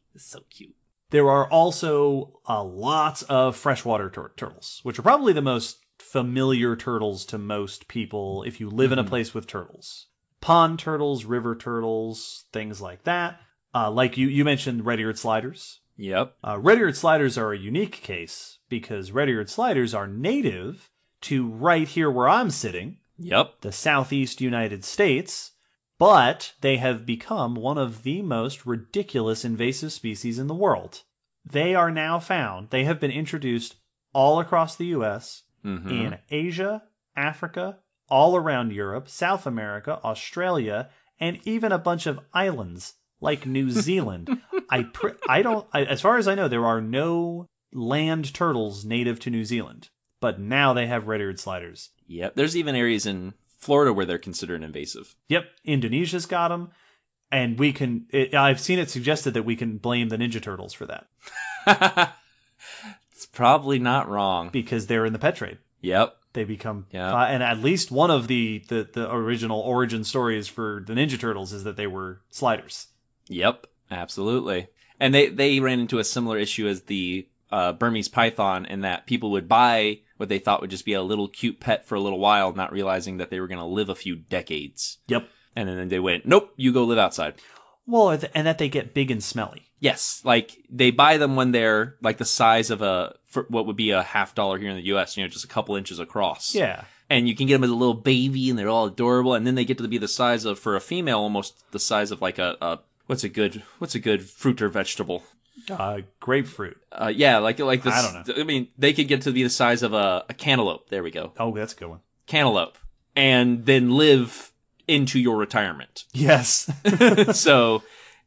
[LAUGHS] so cute. There are also uh, lots of freshwater tur- turtles, which are probably the most familiar turtles to most people if you live in a place with turtles. Pond turtles, river turtles, things like that. Uh, like you, you mentioned red-eared sliders. Yep. Uh, red-eared sliders are a unique case because red-eared sliders are native to right here where I'm sitting, Yep. the southeast United States, but they have become one of the most ridiculous invasive species in the world. They are now found, they have been introduced all across the US, Mm-hmm. in Asia, Africa, all around Europe, South America, Australia, and even a bunch of islands like New [LAUGHS] Zealand. I pr- I don't I, as far as I know there are no land turtles native to New Zealand, but now they have red-eared sliders. Yep. There's even areas in Florida where they're considered invasive. Yep, Indonesia's got them, and we can. It, I've seen it suggested that we can blame the Ninja Turtles for that [LAUGHS] probably not wrong. because they're in the pet trade. Yep. They become, Yeah. uh, and at least one of the, the the original origin stories for the Ninja Turtles is that they were sliders. Yep. Absolutely. And they they ran into a similar issue as the uh, Burmese python in that people would buy what they thought would just be a little cute pet for a little while, not realizing that they were going to live a few decades. Yep. And then they went, nope, you go live outside. Well, and that they get big and smelly. Yes, like they buy them when they're like the size of a for what would be a half dollar here in the U.S. You know, just a couple inches across. Yeah. and you can get them as a little baby, and they're all adorable. And then they get to be the size of for a female, almost the size of like a, a what's a good what's a good fruit or vegetable? Uh, grapefruit. Uh, yeah, like like this. I don't know. I mean, they could get to be the size of a, a cantaloupe. There we go, Oh, that's a good one. cantaloupe, and then live into your retirement. Yes. [LAUGHS] so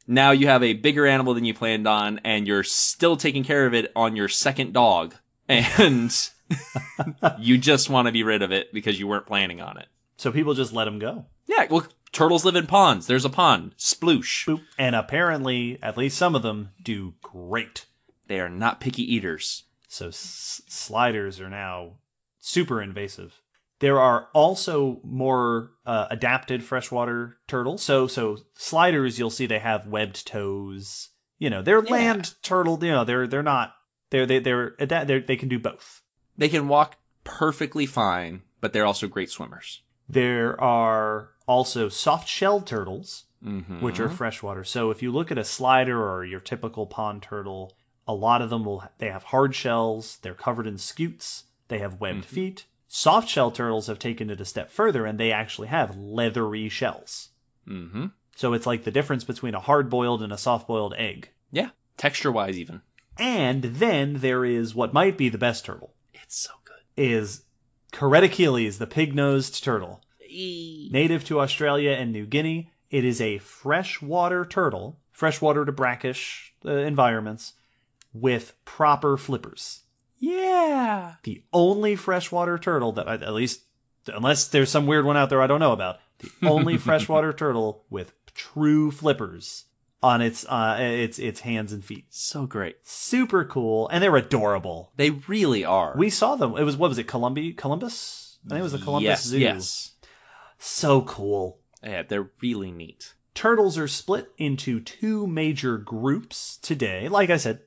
now you have a bigger animal than you planned on, and you're still taking care of it on your second dog, and [LAUGHS] you just want to be rid of it because you weren't planning on it. so people just let them go. Yeah, well, turtles live in ponds. There's a pond. Sploosh. Boop. And apparently, at least some of them do great. They are not picky eaters. So s- sliders are now super invasive. There are also more uh, adapted freshwater turtles. So so sliders, you'll see they have webbed toes. You know, they're Yeah. land turtle. You know, they're they're not. They're they they're, ada- they're they can do both. They can walk perfectly fine, but they're also great swimmers. There are also soft-shelled turtles, Mm-hmm. which are freshwater. So if you look at a slider or your typical pond turtle, a lot of them will they have hard shells, they're covered in scutes, they have webbed feet. Soft shell turtles have taken it a step further and they actually have leathery shells. Mm-hmm. So it's like the difference between a hard-boiled and a soft-boiled egg. Yeah, texture wise, even. And then there is what might be the best turtle It's so good. is Carettochelys, the pig-nosed turtle. Native to Australia and New Guinea, it is a freshwater turtle, freshwater to brackish uh, environments, with proper flippers. Yeah. The only freshwater turtle that, I, at least, unless there's some weird one out there I don't know about, the only [LAUGHS] freshwater turtle with true flippers on its uh, its its hands and feet. So great. Super cool, and they're adorable. They really are. We saw them. It was what was it? Columbia, Columbus. I think it was the Columbus yes, Zoo. Yes. So cool. Yeah, they're really neat. Turtles are split into two major groups today. Like I said,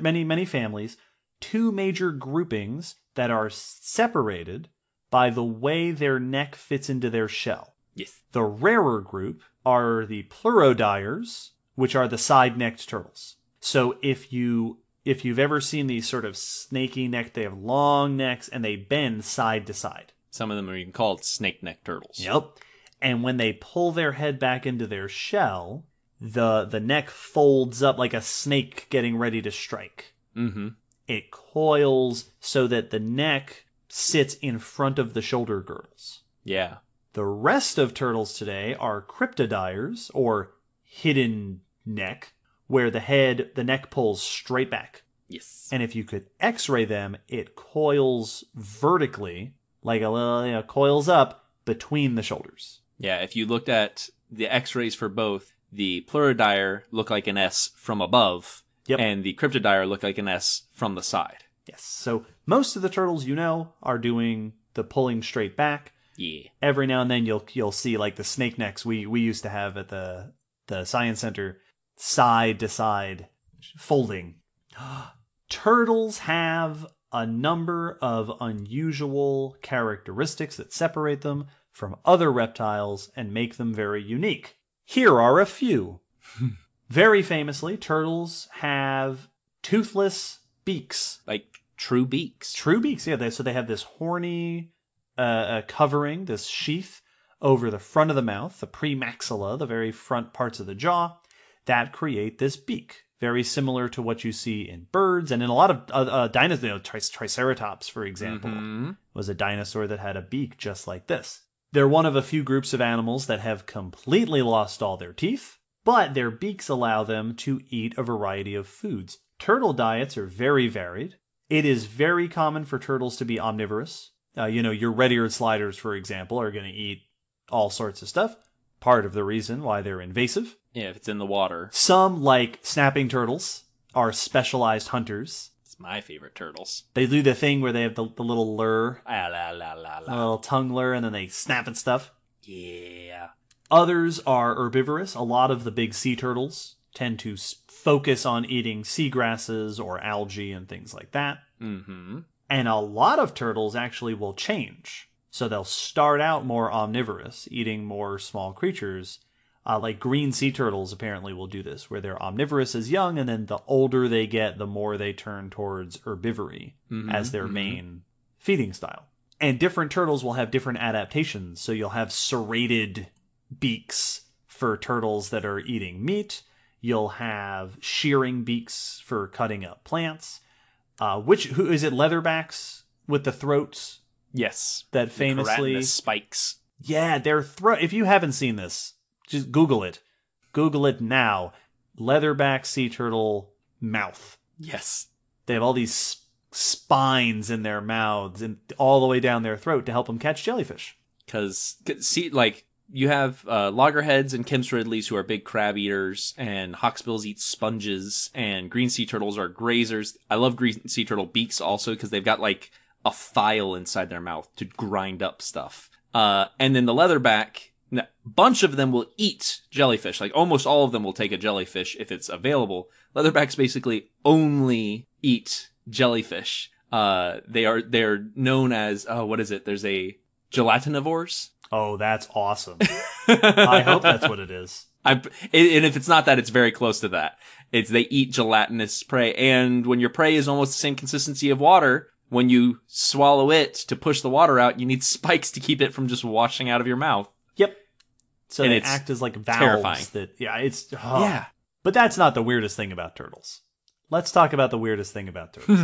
many, many families. Two major groupings that are separated by the way their neck fits into their shell. Yes. The rarer group are the pleurodires, which are the side-necked turtles. So if you if you've ever seen these sort of snaky neck, they have long necks and they bend side to side. Some of them are even called snake neck turtles. Yep. And when they pull their head back into their shell, the the neck folds up like a snake getting ready to strike. Mm-hmm. It coils so that the neck sits in front of the shoulder girdles. Yeah. The rest of turtles today are cryptodires or hidden neck, where the head, the neck pulls straight back. Yes. And if you could x-ray them, it coils vertically, like a little, you know, coils up between the shoulders. Yeah, if you looked at the x-rays for both, the Pleurodire look like an S from above, Yep. and the Cryptodire look like an S from the side. Yes. So most of the turtles you know are doing the pulling straight back. Yeah. Every now and then you'll you'll see like the snake necks we we used to have at the the science center side to side folding. [GASPS] Turtles have a number of unusual characteristics that separate them from other reptiles and make them very unique. Here are a few. [LAUGHS] very famously, turtles have toothless beaks. Like true beaks. True beaks, yeah. They, so they have this horny uh, uh, covering, this sheath over the front of the mouth, the premaxilla, the very front parts of the jaw, that create this beak. Very similar to what you see in birds and in a lot of uh, uh, dinosaurs. You know, tri- Triceratops, for example, Mhm. was a dinosaur that had a beak just like this. They're one of a few groups of animals that have completely lost all their teeth, but their beaks allow them to eat a variety of foods. Turtle diets are very varied. It is very common for turtles to be omnivorous. Uh, you know, your red eared sliders, for example, are going to eat all sorts of stuff. Part of the reason why they're invasive. Yeah, if it's in the water. Some, like snapping turtles, are specialized hunters. It's my favorite turtles. They do the thing where they have the, the little lure, Ah, la la la a la. little tongue lure, and then they snap at stuff. Yeah. Others are herbivorous. A lot of the big sea turtles tend to focus on eating seagrasses or algae and things like that. Mm-hmm. And a lot of turtles actually will change. So they'll start out more omnivorous, eating more small creatures. Uh, like green sea turtles apparently will do this, where they're omnivorous as young, and then the older they get, the more they turn towards herbivory as their main feeding style. And different turtles will have different adaptations. So you'll have serrated beaks for turtles that are eating meat. You'll have shearing beaks for cutting up plants. Uh, which who is it? Leatherbacks with the throats Yes. that famously, spikes. yeah, their throat. If you haven't seen this, just Google it. Google it now. Leatherback sea turtle mouth. Yes. They have all these spines in their mouths and all the way down their throat to help them catch jellyfish. Because see, like you have uh, loggerheads and Kemp's Ridleys who are big crab eaters, and hawksbills eat sponges, and green sea turtles are grazers. I love green sea turtle beaks also because they've got like a file inside their mouth to grind up stuff. Uh, and then the leatherback, a bunch of them will eat jellyfish. Like almost all of them will take a jellyfish if it's available. Leatherbacks basically only eat jellyfish. Uh, they are they're known as oh what is it? There's a gelatinivores. Oh, that's awesome. [LAUGHS] I hope that's what it is. [LAUGHS] I, and if it's not that, it's very close to that. It's they eat gelatinous prey, and when your prey is almost the same consistency of water, when you swallow it to push the water out, you need [LAUGHS] spikes to keep it from just washing out of your mouth. Yep. So And they act as like valves terrifying. that yeah, it's oh. But that's not the weirdest thing about turtles. Let's talk about the weirdest thing about turtles.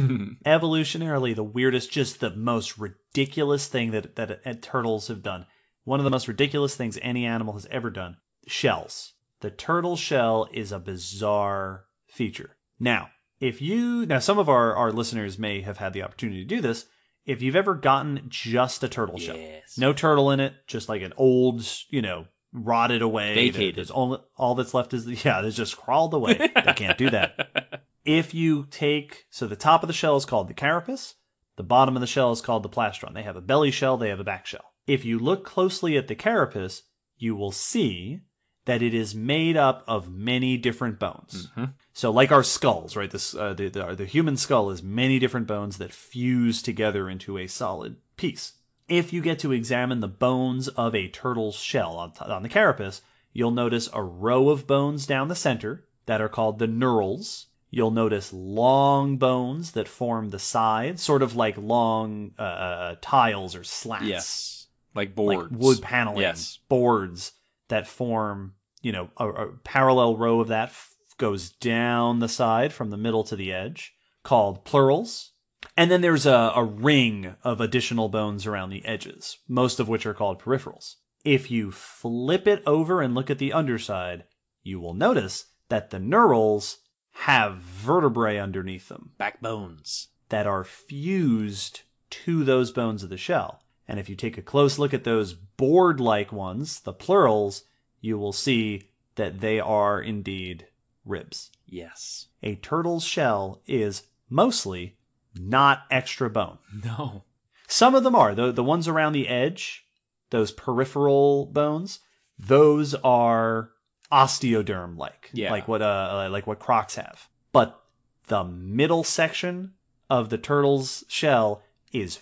Evolutionarily, the weirdest, just the most ridiculous thing that that uh, turtles have done. One of the most ridiculous things any animal has ever done. Shells. The turtle shell is a bizarre feature. Now, if you now some of our, our listeners may have had the opportunity to do this. If you've ever gotten just a turtle shell, Yes. no turtle in it, just like an old, you know, rotted away. Vacated. There's all, all that's left is [LAUGHS] yeah, there's just crawled away. they can't do that. [LAUGHS] If you take, so the top of the shell is called the carapace, the bottom of the shell is called the plastron. They have a belly shell, they have a back shell. If you look closely at the carapace, you will see that it is made up of many different bones. So, like our skulls, right? This uh, the, the the human skull is many different bones that fuse together into a solid piece. If you get to examine the bones of a turtle's shell on, on the carapace, you'll notice a row of bones down the center that are called the neurals. You'll notice long bones that form the sides, sort of like long uh, uh, tiles or slats Yes. Like boards. like wood paneling, Yes. boards that form, you know, a, a parallel row of that f- goes down the side from the middle to the edge, called pleurals. And then there's a, a ring of additional bones around the edges, most of which are called peripherals. If you flip it over and look at the underside, you will notice that the neurals have vertebrae underneath them Backbones. that are fused to those bones of the shell. And if you take a close look at those board like ones, the pleurals, you will see that they are indeed ribs. Yes. A turtle's shell is mostly not extra bone. No. Some of them are. The, the ones around the edge, those peripheral bones, those are osteoderm like. Yeah. Like what uh like what crocs have. But the middle section of the turtle's shell is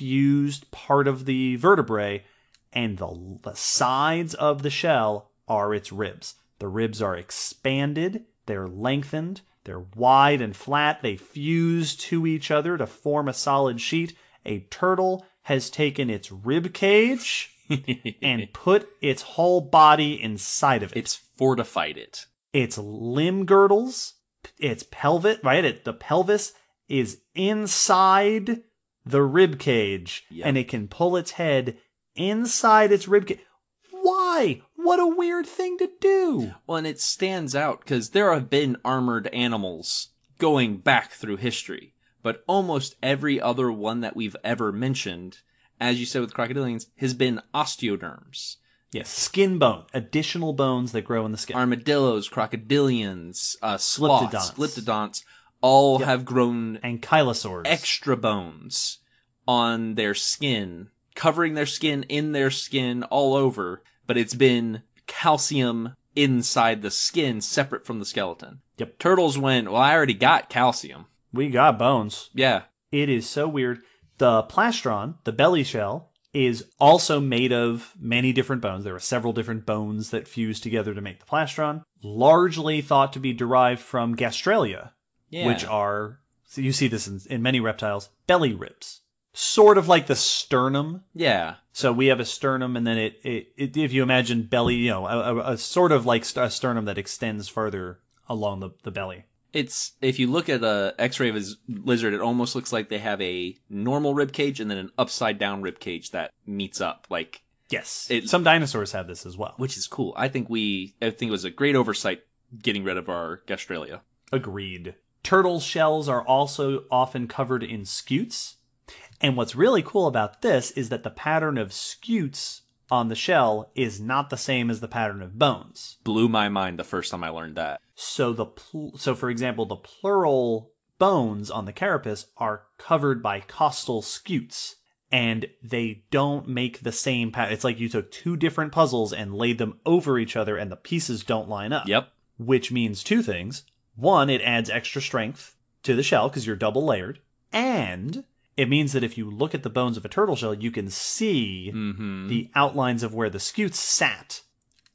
fused part of the vertebrae and the, the sides of the shell are its ribs. The ribs are expanded, they're lengthened, they're wide and flat, they fuse to each other to form a solid sheet. A turtle has taken its rib cage [LAUGHS] and put its whole body inside of it. It's fortified it. Its limb girdles, its pelvis, right? It, the pelvis is inside the rib cage and it can pull its head inside its rib cage. Why? What a weird thing to do. Well, and it stands out because there have been armored animals going back through history, but almost every other one that we've ever mentioned, as you said with crocodilians, has been osteoderms. Yes, skin bone, additional bones that grow in the skin. Armadillos, crocodilians, uh, sloths, Glyptodonts. glyptodonts, all have grown ankylosaurs. extra bones on their skin, covering their skin in their skin all over, but it's been calcium inside the skin separate from the skeleton. Yep. Turtles went, well, I already got calcium. we got bones. Yeah. It is so weird. The plastron, the belly shell, is also made of many different bones. There are several different bones that fuse together to make the plastron, largely thought to be derived from gastralia, Yeah. which are, so you see this in, in many reptiles, belly ribs. Sort of like the sternum. yeah. So we have a sternum, and then it, it, it if you imagine belly, you know, a, a, a sort of like a sternum that extends further along the, the belly. It's if you look at a X-ray of a lizard, it almost looks like they have a normal rib cage and then an upside down rib cage that meets up. Like Yes. It- Some dinosaurs have this as well. which is cool. I think we, I think it was a great oversight getting rid of our gastralia. Agreed. Turtle shells are also often covered in scutes. And what's really cool about this is that the pattern of scutes on the shell is not the same as the pattern of bones. Blew my mind the first time I learned that. So the pl- so for example, the pleural bones on the carapace are covered by costal scutes and they don't make the same pattern. It's like you took two different puzzles and laid them over each other and the pieces don't line up Yep. which means two things. One, it adds extra strength to the shell because you're double layered. And it means that if you look at the bones of a turtle shell, you can see Mm-hmm. the outlines of where the scutes sat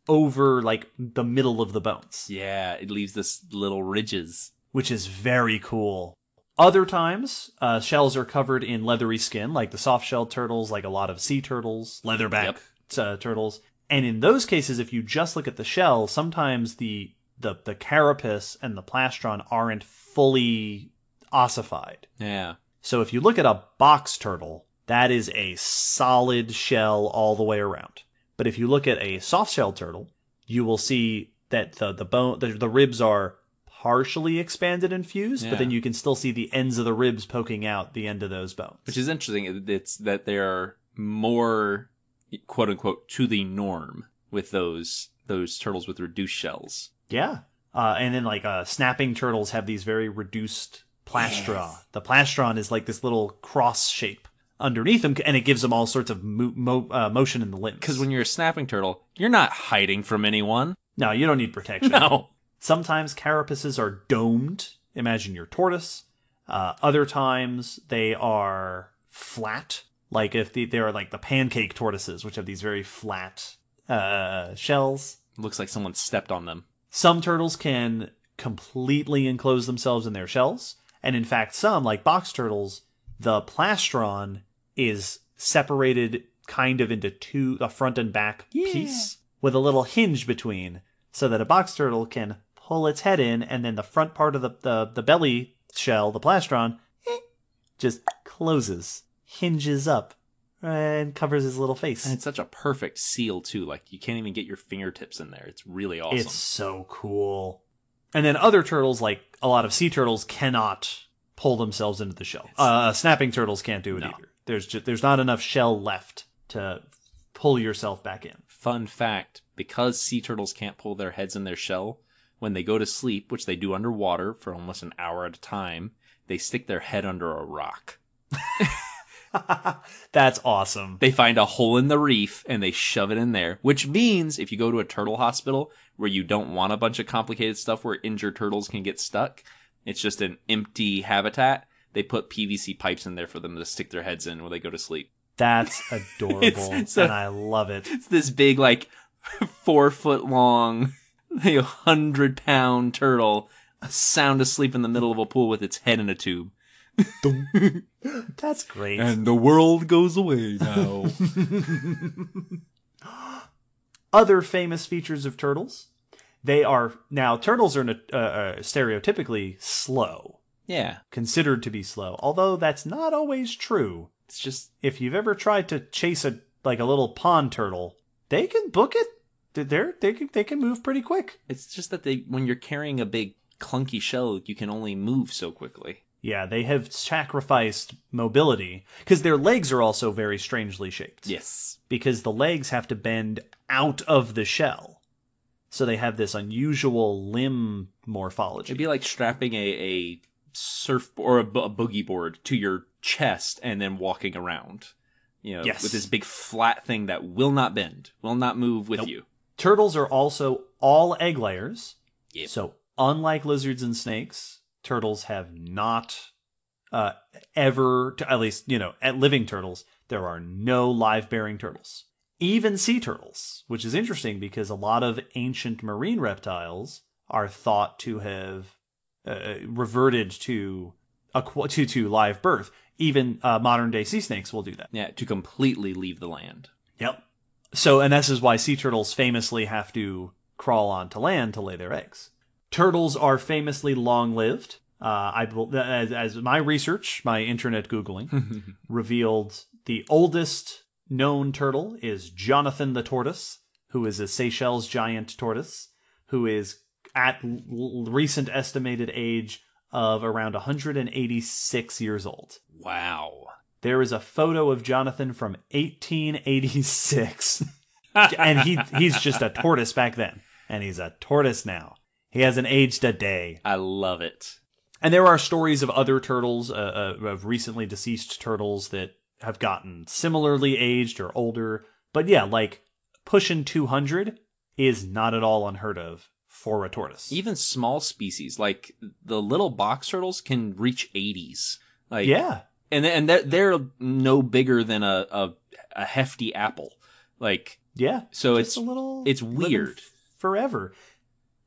over like the middle of the bones, Yeah, it leaves this little ridges. which is very cool. Other times, uh, shells are covered in leathery skin, like the soft shelled turtles, like a lot of sea turtles, leatherback uh, turtles. And in those cases, if you just look at the shell, sometimes the the the carapace and the plastron aren't fully ossified. Yeah. So if you look at a box turtle, that is a solid shell all the way around. But if you look at a soft shell turtle, you will see that the the bone the, the ribs are partially expanded and fused, Yeah. but then you can still see the ends of the ribs poking out the end of those bones. Which is interesting. It's that they're more quote unquote to the norm with those those turtles with reduced shells. Yeah. Uh, and then like uh, snapping turtles have these very reduced plastra. The plastron is like this little cross shape underneath them, and it gives them all sorts of mo- mo- uh, motion in the limbs. Because when you're a snapping turtle, you're not hiding from anyone. no, you don't need protection. [LAUGHS] No. Sometimes carapaces are domed. Imagine your tortoise. Uh, other times they are flat. Like if the, they are like the pancake tortoises, which have these very flat uh, shells. Looks like someone stepped on them. Some turtles can completely enclose themselves in their shells, and in fact, some, like box turtles, the plastron is separated kind of into two, a front and back piece with a little hinge between, so that a box turtle can pull its head in, and then the front part of the, the, the belly shell, the plastron, eh, just closes, hinges up, and covers his little face. And it's such a perfect seal too. Like you can't even get your fingertips in there. It's really awesome. It's so cool. And then other turtles, like a lot of sea turtles, cannot pull themselves into the shell. Uh, snapping turtles can't do it No. either. There's just, there's not enough shell left to pull yourself back in. Fun fact: because sea turtles can't pull their heads in their shell, when they go to sleep, which they do underwater for almost an hour at a time, they stick their head under a rock. [LAUGHS] [LAUGHS] That's awesome. They find a hole in the reef and they shove it in there, which means if you go to a turtle hospital where you don't want a bunch of complicated stuff where injured turtles can get stuck, it's just an empty habitat. They put PVC pipes in there for them to stick their heads in when they go to sleep. That's [LAUGHS] adorable, It's- so- and I love it. It's this big, like, [LAUGHS] four foot long, know, hundred pound turtle sound asleep in the middle of a pool with its head in a tube. [LAUGHS] That's great. And the world goes away now. [LAUGHS] Other famous features of turtles. They are now turtles are uh, uh, stereotypically slow, yeah. considered to be slow. Although that's not always true. It's just, If you've ever tried to chase a like a little pond turtle, they can book it. They're they can they can move pretty quick. it's just that they, when you're carrying a big clunky shell, you can only move so quickly. Yeah, they have sacrificed mobility because their legs are also very strangely shaped. Yes. because the legs have to bend out of the shell. So they have this unusual limb morphology. It'd be like strapping a, a surf or a, bo- a boogie board to your chest and then walking around. You know, Yes. with this big flat thing that will not bend, will not move with Nope. you. Turtles are also all egg layers. Yep. So unlike lizards and snakes, turtles have not uh, ever, at least, you know, at living turtles, there are no live bearing turtles. Even sea turtles, which is interesting because a lot of ancient marine reptiles are thought to have uh, reverted to, aqua- to to live birth. Even uh, modern day sea snakes will do that. Yeah, to completely leave the land. Yep. So, and this is why sea turtles famously have to crawl onto land to lay their eggs. Turtles are famously long lived. Uh, I as, as my research, my internet googling [LAUGHS] revealed, the oldest known turtle is Jonathan the tortoise, who is a Seychelles giant tortoise, who is at recent estimated age of around 186 years old. Wow. There is a photo of Jonathan from 1886. [LAUGHS] and he he's just a tortoise back then. And he's a tortoise now. He hasn't aged a day. I love it. And there are stories of other turtles, uh, uh, of recently deceased turtles that have gotten similarly aged or older. But yeah, like pushing 200 is not at all unheard of for a tortoise. Even small species like the little box turtles can reach 80s. Like yeah. and and they're, they're no bigger than a, a a hefty apple. Like Yeah. so it's a little it's weird. forever.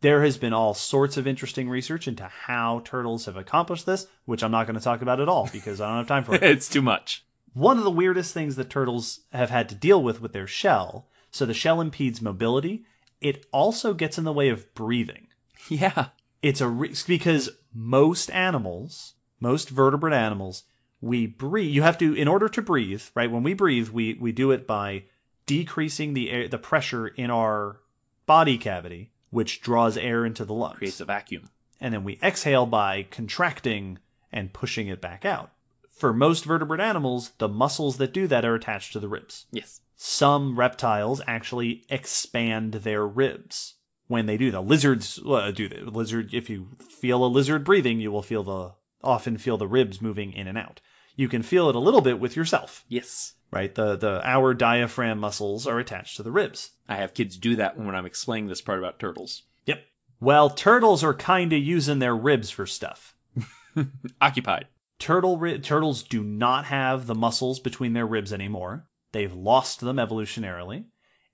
There has been all sorts of interesting research into how turtles have accomplished this, which I'm not going to talk about at all because I don't have time for [LAUGHS] it. it's too much. One of the weirdest things that turtles have had to deal with with their shell, so the shell impedes mobility, it also gets in the way of breathing. Yeah. It's a risk because most animals, most vertebrate animals, we breathe. You have to, in order to breathe, right? When we breathe, we we do it by decreasing the air, the pressure in our body cavity, which draws air into the lungs, Creates a vacuum. and then we exhale by contracting and pushing it back out. For most vertebrate animals, the muscles that do that are attached to the ribs. Yes. Some reptiles actually expand their ribs when they do that. Lizards uh, do that. Lizard, if you feel a lizard breathing, you will feel the often feel the ribs moving in and out. You can feel it a little bit with yourself, Yes. Right? The the our diaphragm muscles are attached to the ribs. I have kids do that when I'm explaining this part about turtles. Yep. Well, turtles are kind of using their ribs for stuff. [LAUGHS] Occupied. Turtle ri- turtles do not have the muscles between their ribs anymore. They've lost them evolutionarily,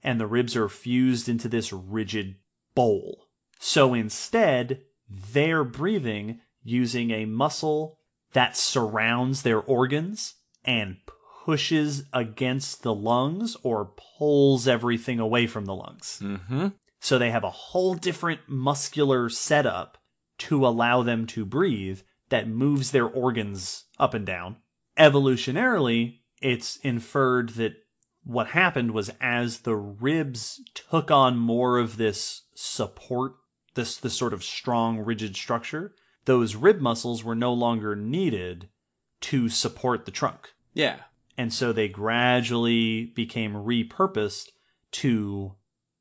and the ribs are fused into this rigid bowl. So instead, they're breathing using a muscle that surrounds their organs and pushes against the lungs or pulls everything away from the lungs. Mm-hmm. So they have a whole different muscular setup to allow them to breathe that moves their organs up and down. Evolutionarily, it's inferred that what happened was as the ribs took on more of this support, this this sort of strong rigid structure, those rib muscles were no longer needed to support the trunk. Yeah. And so they gradually became repurposed to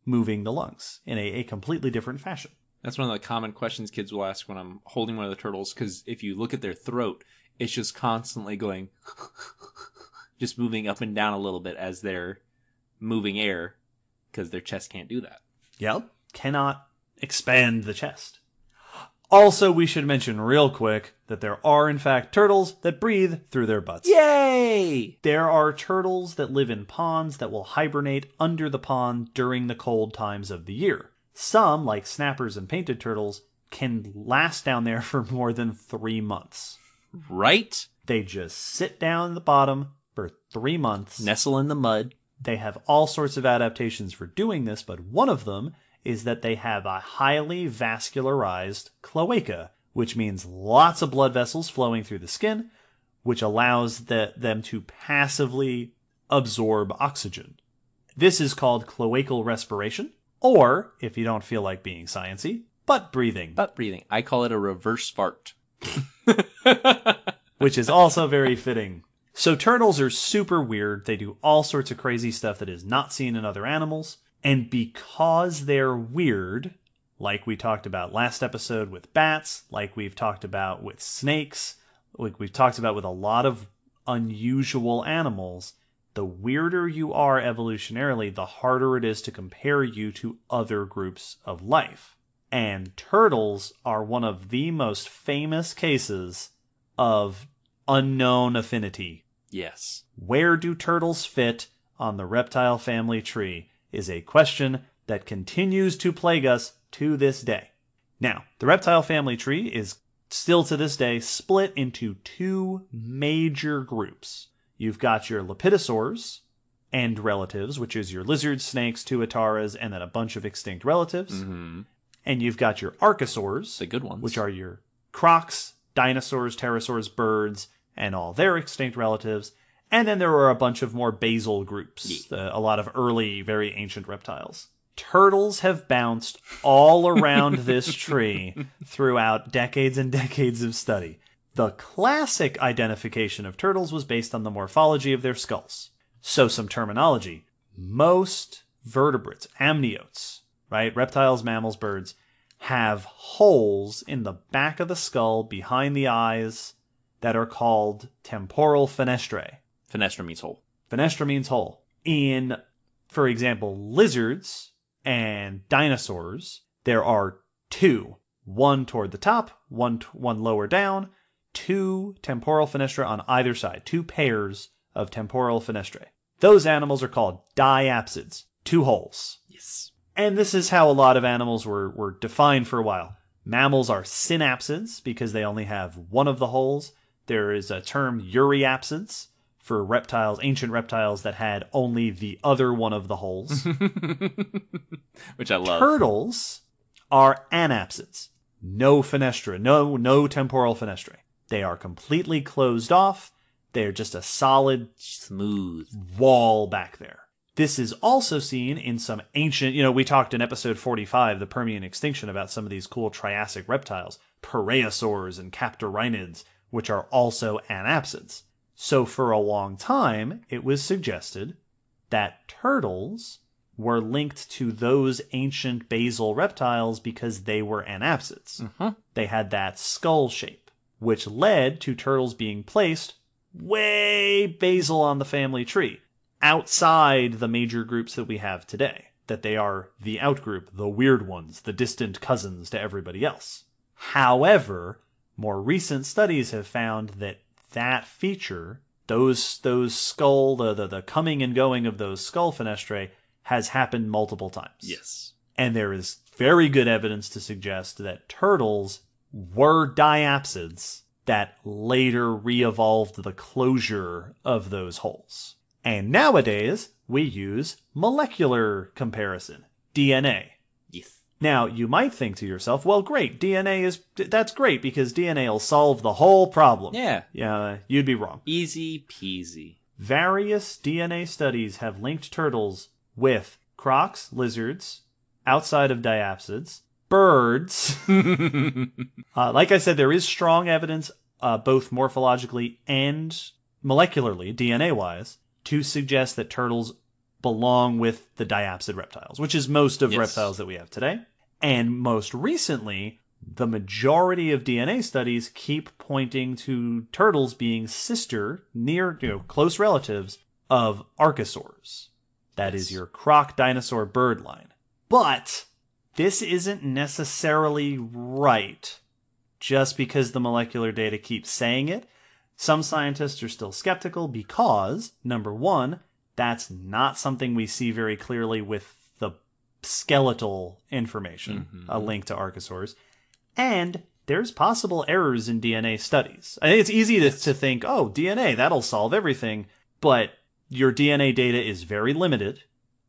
moving the lungs in a, a completely different fashion. That's one of the common questions kids will ask when I'm holding one of the turtles because if you look at their throat, it's just constantly going, [LAUGHS] just moving up and down a little bit as they're moving air because their chest can't do that. Yep. Cannot expand the chest. Also, we should mention real quick that there are, in fact, turtles that breathe through their butts. Yay! There are turtles that live in ponds that will hibernate under the pond during the cold times of the year. Some, like snappers and painted turtles, can last down there [LAUGHS] for more than three months. Right? They just sit down in the bottom for three months. Nestle in the mud. They have all sorts of adaptations for doing this, but one of them is that they have a highly vascularized cloaca, which means lots of blood vessels flowing through the skin, which allows the, them to passively absorb oxygen. This is called cloacal respiration, or, if you don't feel like being sciency, butt breathing, Butt breathing. I call it a reverse fart. [LAUGHS] [LAUGHS] which is also very fitting. So turtles are super weird. They do all sorts of crazy stuff that is not seen in other animals. And because they're weird, like we talked about last episode with bats, like we've talked about with snakes, like we've talked about with a lot of unusual animals, the weirder you are evolutionarily, the harder it is to compare you to other groups of life. And turtles are one of the most famous cases of unknown affinity. Yes. Where do turtles fit on the reptile family tree is a question that continues to plague us to this day. Now, the reptile family tree is still to this day split into two major groups. You've got your lepidosaurs and relatives, which is your lizards, snakes, tuataras, and then a bunch of extinct relatives. Mm-hmm. And you've got your archosaurs, The good ones. which are your crocs, dinosaurs, pterosaurs, birds, and all their extinct relatives. And then there were a bunch of more basal groups, uh, a lot of early, very ancient reptiles. Turtles have bounced all around [LAUGHS] this tree throughout decades and decades of study. The classic identification of turtles was based on the morphology of their skulls. So, some terminology. Most vertebrates, amniotes, right? Reptiles, mammals, birds, have holes in the back of the skull behind the eyes that are called temporal fenestrae. Fenestra means hole. Fenestra means hole. In, for example, lizards and dinosaurs, there are two. One toward the top, one one lower down, two temporal fenestra on either side, two pairs of temporal fenestrae. Those animals are called diapsids, two holes. Yes. And this is how a lot of animals were, were defined for a while. Mammals are synapsids because they only have one of the holes. There is a term euryapsids for reptiles, ancient reptiles that had only the other one of the holes. [LAUGHS] Which I love. Turtles are anapsids. No fenestra, no no temporal fenestrae. They are completely closed off. They are just a solid Smooth. wall back there. This is also seen in some ancient, you know, we talked in episode 45, the Permian extinction, about some of these cool Triassic reptiles, pareiasaurs and captorhinids, which are also anapsids. So for a long time, it was suggested that turtles were linked to those ancient basal reptiles because they were anapsids. Mm-hmm. They had that skull shape, which led to turtles being placed way basal on the family tree, outside the major groups that we have today. That they are the outgroup, the weird ones, the distant cousins to everybody else. However, more recent studies have found that that feature, those those skull, the, the, the coming and going of those skull fenestrae, has happened multiple times. Yes. And there is very good evidence to suggest that turtles were diapsids that later re-evolved the closure of those holes. And nowadays, we use molecular comparison, DNA. Now, you might think to yourself, well, great, DNA is, that's great because DNA will solve the whole problem. Yeah. Yeah, you'd be wrong. Easy peasy. Various DNA studies have linked turtles with crocs, lizards, outside of diapsids, birds. [LAUGHS] uh, like I said, there is strong evidence, uh, both morphologically and molecularly, DNA wise, to suggest that turtles belong with the diapsid reptiles, which is most of Yes. reptiles that we have today. And most recently, the majority of DNA studies keep pointing to turtles being sister, near, you know, close relatives of archosaurs. That is your croc dinosaur bird line. But this isn't necessarily right just because the molecular data keeps saying it. Some scientists are still skeptical because, number one, that's not something we see very clearly with skeletal information, a link to archosaurs. And there's possible errors in DNA studies. I think it's easy to, to think, oh, DNA, that'll solve everything. But your DNA data is very limited,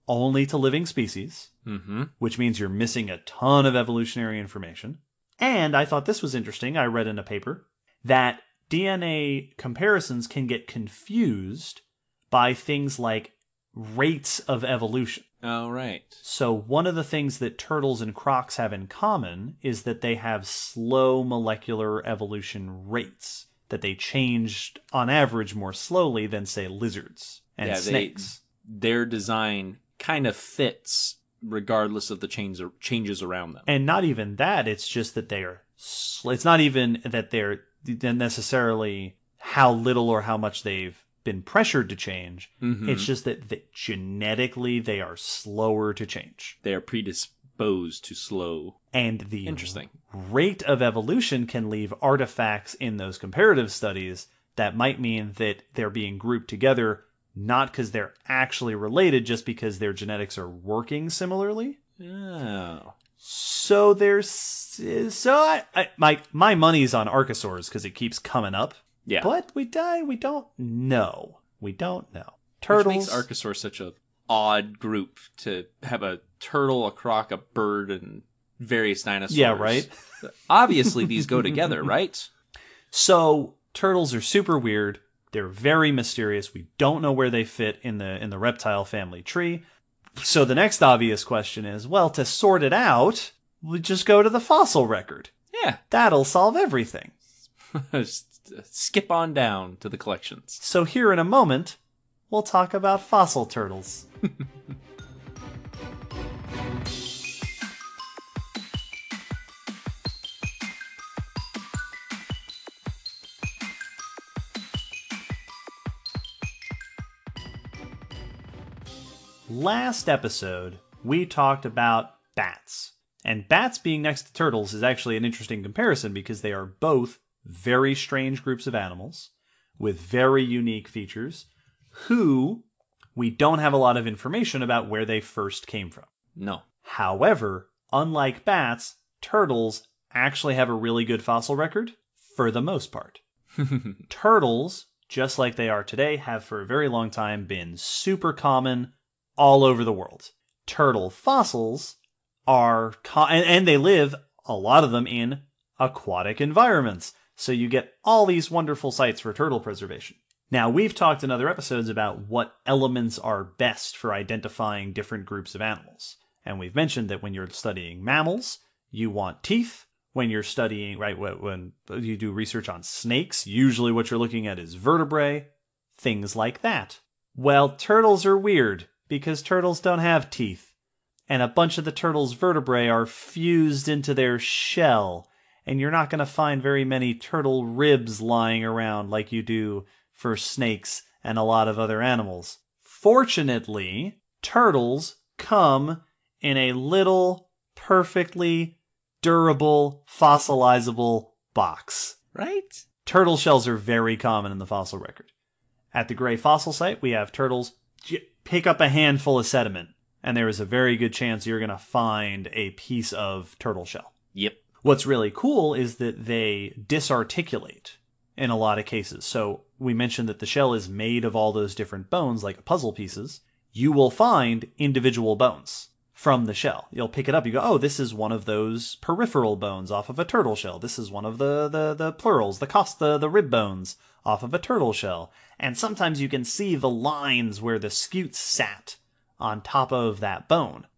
only to living species Mm-hmm. which means you're missing a ton of evolutionary information. And I thought this was interesting. I read in a paper that DNA comparisons can get confused by things like rates of evolution. Oh, right. So, one of the things that turtles and crocs have in common is that they have slow molecular evolution rates, that they changed on average more slowly than, say, lizards and Yeah, they- Their design kind of fits regardless of the change, changes around them. and not even that it's just that they are it's not even that they're necessarily how little or how much they've been pressured to change Mhm. it's just that, that genetically they are slower to change They are predisposed to slow. and the Interesting. rate of evolution can leave artifacts in those comparative studies that might mean that they're being grouped together not because they're actually related just because their genetics are working similarly Oh. So there's so I, I my my money's on archosaurs because it keeps coming up. Yeah. But we die. We don't know. We don't know. Which Turtles. makes Archosaur such a odd group to have a turtle, a croc, a bird, and various dinosaurs. Yeah, right? [LAUGHS] Obviously, these go together, [LAUGHS] right? so turtles are super weird. They're very mysterious. We don't know where they fit in the in the reptile family tree. So the next obvious question is, well, to sort it out, we just go to the fossil record. Yeah. That'll solve everything. [LAUGHS] Skip on down to the collections. So here in a moment, we'll talk about fossil turtles. Last episode, we talked about bats. And bats being next to turtles is actually an interesting comparison because they are both very strange groups of animals with very unique features who we don't have a lot of information about where they first came from. No. However, unlike bats, turtles actually have a really good fossil record for the most part. [LAUGHS] Turtles, just like they are today, have for a very long time been super common all over the world. Turtle fossils are, and, and they live, a lot of them, in aquatic environments. So you get all these wonderful sites for turtle preservation. Now, we've talked in other episodes about what elements are best for identifying different groups of animals. And we've mentioned that when you're studying mammals, you want teeth. When you're studying, right, when you do research on snakes, usually what you're looking at is vertebrae, things like that. Well, turtles are weird because turtles don't have teeth. And a bunch of the turtles' vertebrae are fused into their shell. And you're not going to find very many turtle ribs lying around like you do for snakes and a lot of other animals. Fortunately, turtles come in a little, perfectly durable, fossilizable box. Right? Turtle shells are very common in the fossil record. At the Gray Fossil Site, we have turtles pick up a handful of sediment, and there is a very good chance you're going to find a piece of turtle shell. Yep. What's really cool is that they disarticulate in a lot of cases. So we mentioned that the shell is made of all those different bones, like puzzle pieces. You will find individual bones from the shell. You'll pick it up. You go, oh, this is one of those peripheral bones off of a turtle shell. This is one of the the the pleurals, the costa, the rib bones off of a turtle shell. And sometimes you can see the lines where the scutes sat on top of that bone.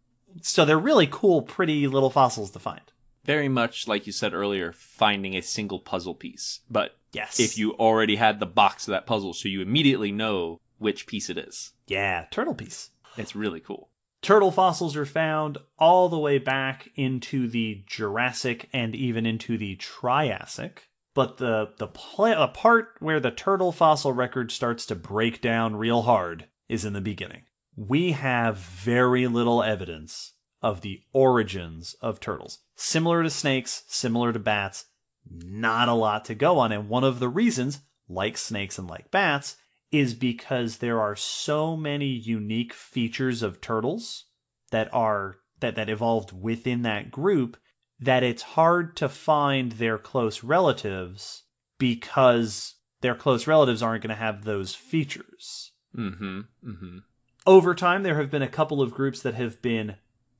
So they're really cool, pretty little fossils to find. Very much like you said earlier, finding a single puzzle piece. But Yes. if you already had the box of that puzzle, so you immediately know which piece it is. Yeah, turtle piece. It's really cool. Turtle fossils are found all the way back into the Jurassic and even into the Triassic. But the the, pla the part where the turtle fossil record starts to break down real hard is in the beginning. We have very little evidence of the origins of turtles. Similar to snakes, similar to bats, not a lot to go on. And one of the reasons, like snakes and like bats, is because there are so many unique features of turtles that are that that evolved within that group that it's hard to find their close relatives because their close relatives aren't going to have those features. Mm-hmm. Mm-hmm. Over time, there have been a couple of groups that have been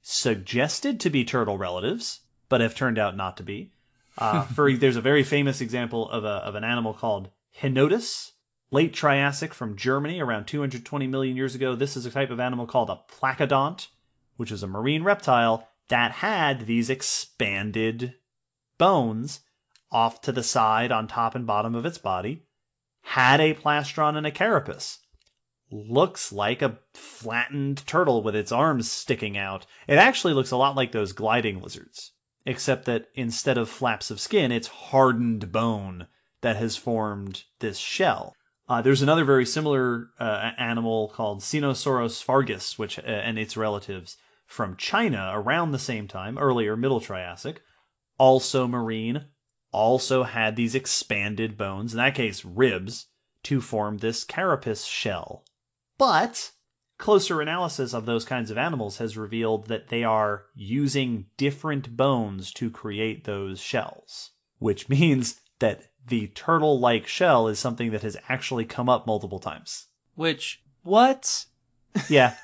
suggested to be turtle relatives, but have turned out not to be. Uh, [LAUGHS] for there's a very famous example of a of an animal called Henodus, late Triassic from Germany, around 220 million years ago. This is a type of animal called a placodont, which is a marine reptile that had these expanded bones off to the side, on top and bottom of its body, had a plastron and a carapace. Looks like a flattened turtle with its arms sticking out. It actually looks a lot like those gliding lizards except that instead of flaps of skin, it's hardened bone that has formed this shell. Uh, there's another very similar uh, animal called Sinosaurosphargis, which uh, and its relatives from China around the same time, earlier Middle Triassic, also marine, also had these expanded bones, in that case ribs, to form this carapace shell. But Closer analysis of those kinds of animals has revealed that they are using different bones to create those shells, which [LAUGHS] means that the turtle like shell is something that has actually come up multiple times. Which, what? [LAUGHS] Yeah.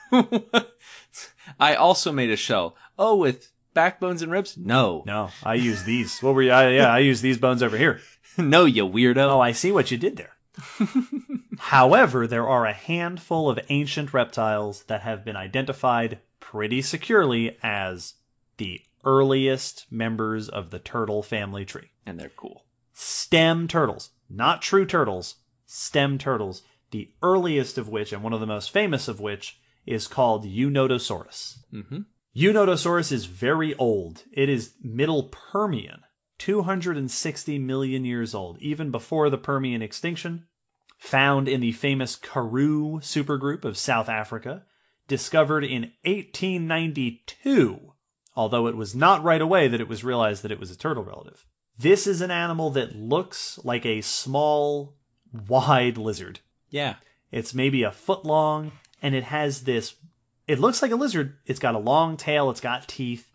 I also made a shell. Oh, with backbones and ribs? No. No, I use these. What were you? I, yeah, I use these bones over here. [LAUGHS] no, you weirdo. Oh, I see what you did there. [LAUGHS] However, there are a handful of ancient reptiles that have been identified pretty securely as the earliest members of the turtle family tree. And they're cool. Stem turtles, not true turtles, stem turtles, the earliest of which, and one of the most famous of which, is called Eunotosaurus. Mm-hmm. Eunotosaurus is very old. It is Middle Permian, 260 million years old, even before the Permian extinction found in the famous Karoo supergroup of South Africa, discovered in 1892, although it was not right away that it was realized that it was a turtle relative. This is an animal that looks like a small, wide lizard. Yeah. It's maybe a foot long, and it has this. It looks like a lizard. It's got a long tail, it's got teeth,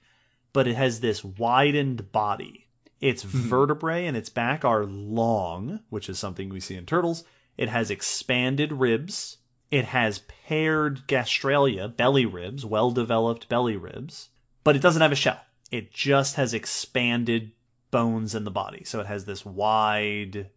but it has this widened body. Its vertebrae and its back are long, which is something we see in turtles, it has expanded ribs. It has paired gastralia, belly ribs, well developed belly ribs, but it doesn't have a shell. It just has expanded bones in the body. So it has this wide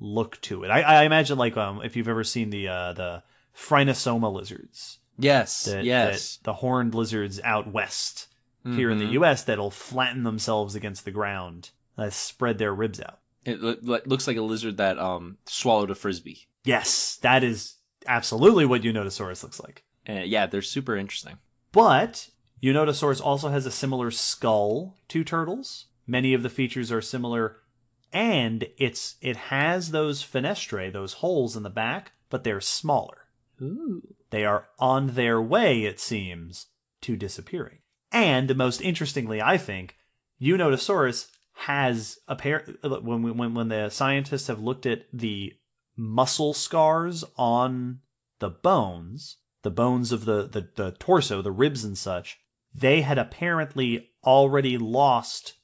look to it. I, I imagine like um, if you've ever seen the uh, the Phrynosoma lizards. Yes. That, yes. That the horned lizards out west here in the U.S. that'll flatten themselves against the ground, uh, spread their ribs out. It lo- looks like a lizard that um swallowed a frisbee. Yes, that is absolutely what Eunotosaurus looks like. Uh, yeah, they're super interesting. But Eunotosaurus also has a similar skull to turtles. Many of the features are similar, and it's it has those fenestrae, those holes in the back, but they're smaller. Ooh. They are on their way, it seems, to disappearing. And most interestingly, I think, Eunotosaurus has a pair when when when the scientists have looked at the muscle scars on the bones, the bones of the, the, the torso, the ribs and such, they had apparently already lost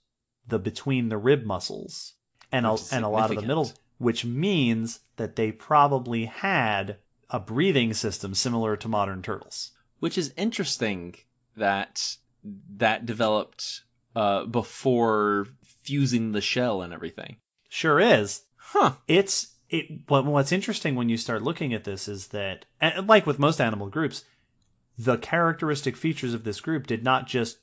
the between the rib muscles and a, and a lot of the middle, which means that they probably had a breathing system similar to modern turtles. Which is interesting that that developed uh, before fusing the shell and everything. Sure is. Huh. It's it but what's interesting when you start looking at this is that and like with most animal groups the characteristic features of this group did not just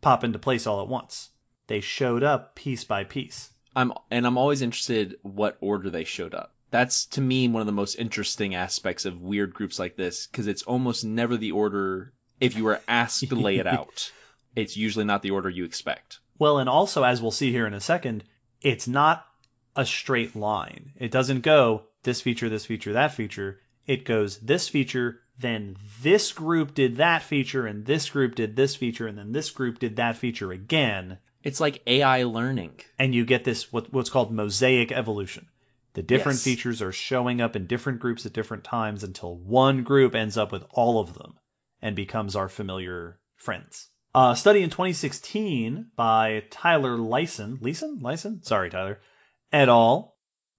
pop into place all at once they showed up piece by piece I'm and I'm always interested what order they showed up That's to me one of the most interesting aspects of weird groups like this because it's almost never the order. If you were asked to lay it [LAUGHS] out, it's usually not the order you expect. Well, and also, as we'll see here in a second, it's not a straight line. It doesn't go this feature, this feature, that feature. It goes this feature, then this group did that feature, and this group did this feature, and then this group did that feature again. It's like AI learning. And you get this, what, what's called mosaic evolution. The different Yes. features are showing up in different groups at different times until one group ends up with all of them and becomes our familiar friends. A study in 2016 by Tyler Lyson, Lyson? Lyson? Sorry, Tyler, et al.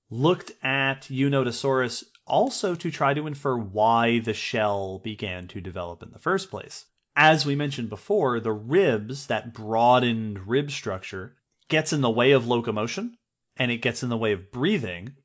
looked at Eunotosaurus also to try to infer why the shell began to develop in the first place. As we mentioned before, the ribs, that broadened rib structure, gets in the way of locomotion and it gets in the way of breathing.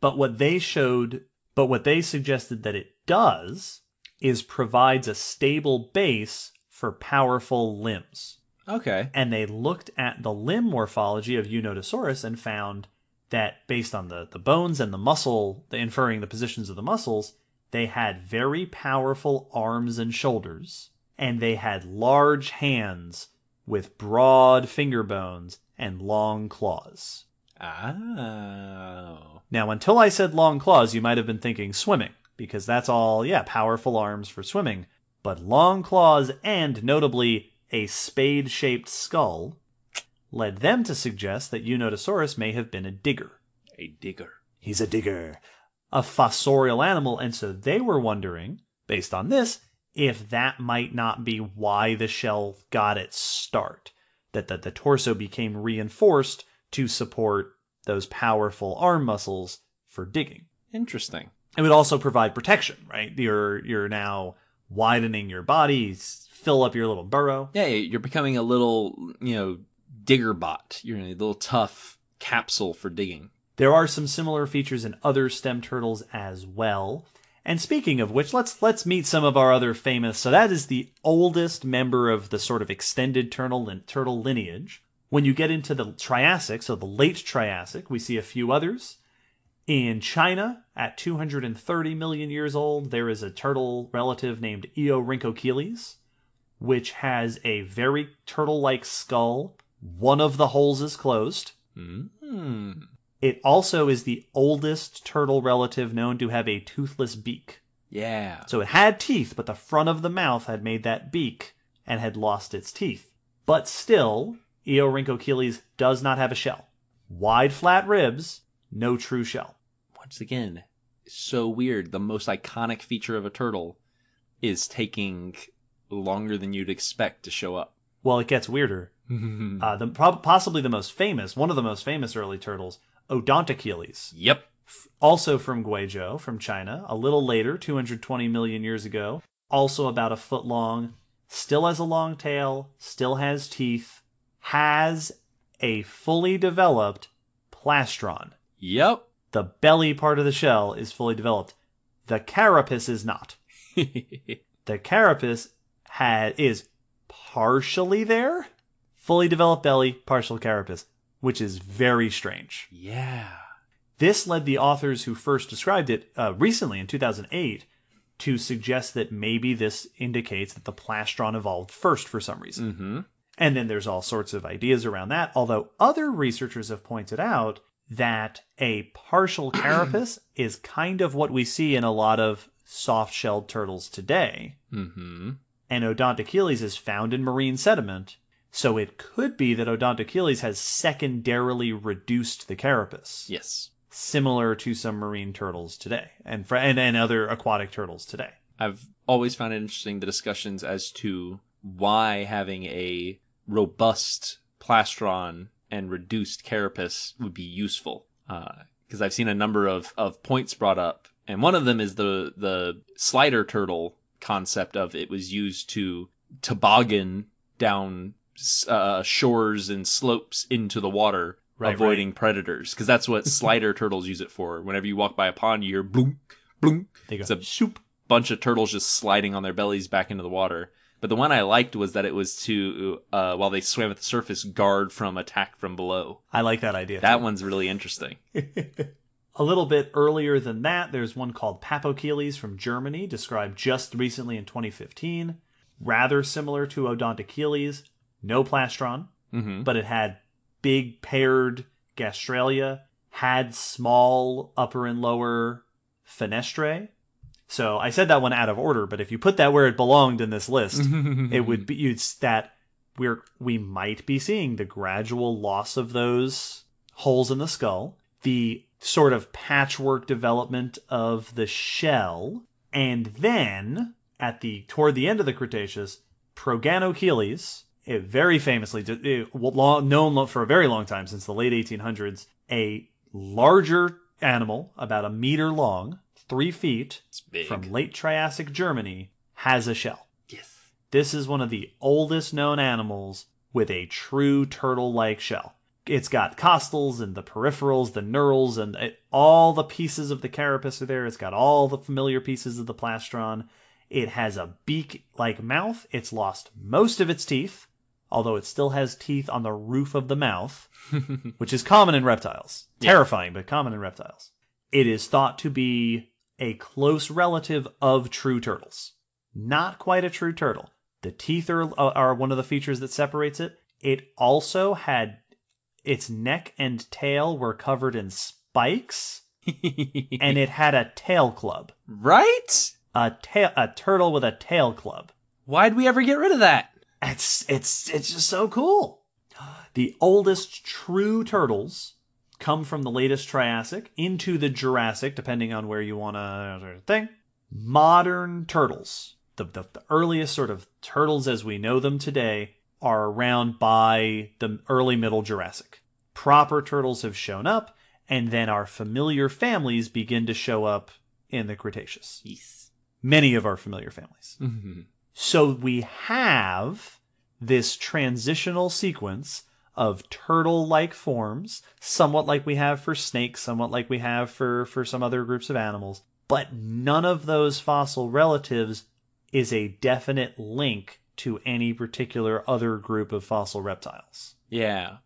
But what they showed, but what they suggested that it does is provides a stable base for powerful limbs. Okay. And they looked at the limb morphology of Eunotosaurus and found that based on the, the bones and the muscle, the inferring the positions of the muscles, they had very powerful arms and shoulders, and they had large hands with broad finger bones and long claws. Oh. Now, until I said long claws, you might have been thinking swimming, because that's all, yeah, powerful arms for swimming. But long claws and, notably, a spade shaped skull led them to suggest that Eunotosaurus may have been a digger. A digger. He's a digger. A fossorial animal, and so they were wondering, based on this, if that might not be why the shell got its start. That the, the torso became reinforced to support those powerful arm muscles for digging. Interesting. It would also provide protection, right? You're you're now widening your body, s- fill up your little burrow. Yeah, you're becoming a little, you know, digger bot. You're a little tough capsule for digging. There are some similar features in other stem turtles as well. And speaking of which, let's let's meet some of our other famous. So that is the oldest member of the sort of extended turtle turtle lineage. When you get into the Triassic, so the late Triassic, we see a few others. In China, at 230 million years old, there is a turtle relative named Eorhynchochelys, which has a very turtle-like skull. One of the holes is closed. Hmm. It also is the oldest turtle relative known to have a toothless beak. Yeah. So it had teeth, but the front of the mouth had made that beak and had lost its teeth. But still, Eorhynchochelys does not have a shell. Wide flat ribs, no true shell. Once again, so weird. The most iconic feature of a turtle is taking longer than you'd expect to show up. Well, it gets weirder. [LAUGHS] Uh, the prob- possibly the most famous, one of the most famous early turtles, Odontochelys, yep. also from Guizhou, from China, a little later, 220 million years ago, also about a foot long, still has a long tail, still has teeth, has a fully developed plastron. Yep. The belly part of the shell is fully developed. The carapace is not. [LAUGHS] The carapace had is partially there, fully developed belly, partial carapace, which is very strange. yeah. This led the authors who first described it uh, recently in 2008 to suggest that maybe this indicates that the plastron evolved first for some reason. Mm-hmm. And then there's all sorts of ideas around that, although other researchers have pointed out that a partial [CLEARS THROAT] carapace is kind of what we see in a lot of soft shelled turtles today. Mm-hmm. And Odontochelys is found in marine sediment, so it could be that Odontochelys has secondarily reduced the carapace Yes. similar to some marine turtles today and, fr- and and other aquatic turtles today. I've always found it interesting the discussions as to why having a robust plastron and reduced carapace would be useful. Because I've seen a number of, of points brought up, and one of them is the the slider turtle concept of it was used to toboggan down uh, shores and slopes into the water, Right, avoiding predators. Because that's what [LAUGHS] slider turtles use it for. Whenever you walk by a pond, you hear bloom, bloom. They go It's a shoop. bunch of turtles just sliding on their bellies back into the water. But the one I liked was that it was to, uh, while they swam at the surface, guard from attack from below. I like that idea. That too. one's really interesting. [LAUGHS] A little bit earlier than that, there's one called Pappochelys from Germany, described just recently in 2015. Rather similar to Odontochelys, no plastron, but it had big paired gastralia, had small upper and lower fenestrae. So I said that one out of order, but if you put that where it belonged in this list, [LAUGHS] it would be it's that we're we might be seeing the gradual loss of those holes in the skull, the sort of patchwork development of the shell, and then at the toward the end of the Cretaceous, Proganochelys, it very famously it, long, known for a very long time since the late 1800s, a larger animal about a meter long, three feet, from late Triassic Germany, has a shell. Yes. This is one of the oldest known animals with a true turtle like shell. It's got costals and the peripherals, the neurals, and it, all the pieces of the carapace are there. It's got all the familiar pieces of the plastron. It has a beak like mouth. It's lost most of its teeth, although it still has teeth on the roof of the mouth, [LAUGHS] which is common in reptiles. Terrifying, but common in reptiles. It is thought to be a close relative of true turtles. Not quite a true turtle. The teeth are, are one of the features that separates it. It also had its neck and tail were covered in spikes, [LAUGHS] and it had a tail club. right? A tail, a turtle with a tail club. Why'd we ever get rid of that? It's it's it's just so cool. The oldest true turtles come from the latest Triassic into the Jurassic, depending on where you want to thing. Modern turtles, the, the the earliest sort of turtles as we know them today, are around by the early middle Jurassic. Proper turtles have shown up, and then our familiar families begin to show up in the Cretaceous. Yes. Many of our familiar families. Mm-hmm. So we have this transitional sequence of turtle-like forms, somewhat like we have for snakes, somewhat like we have for for some other groups of animals, but none of those fossil relatives is a definite link to any particular other group of fossil reptiles. Yeah.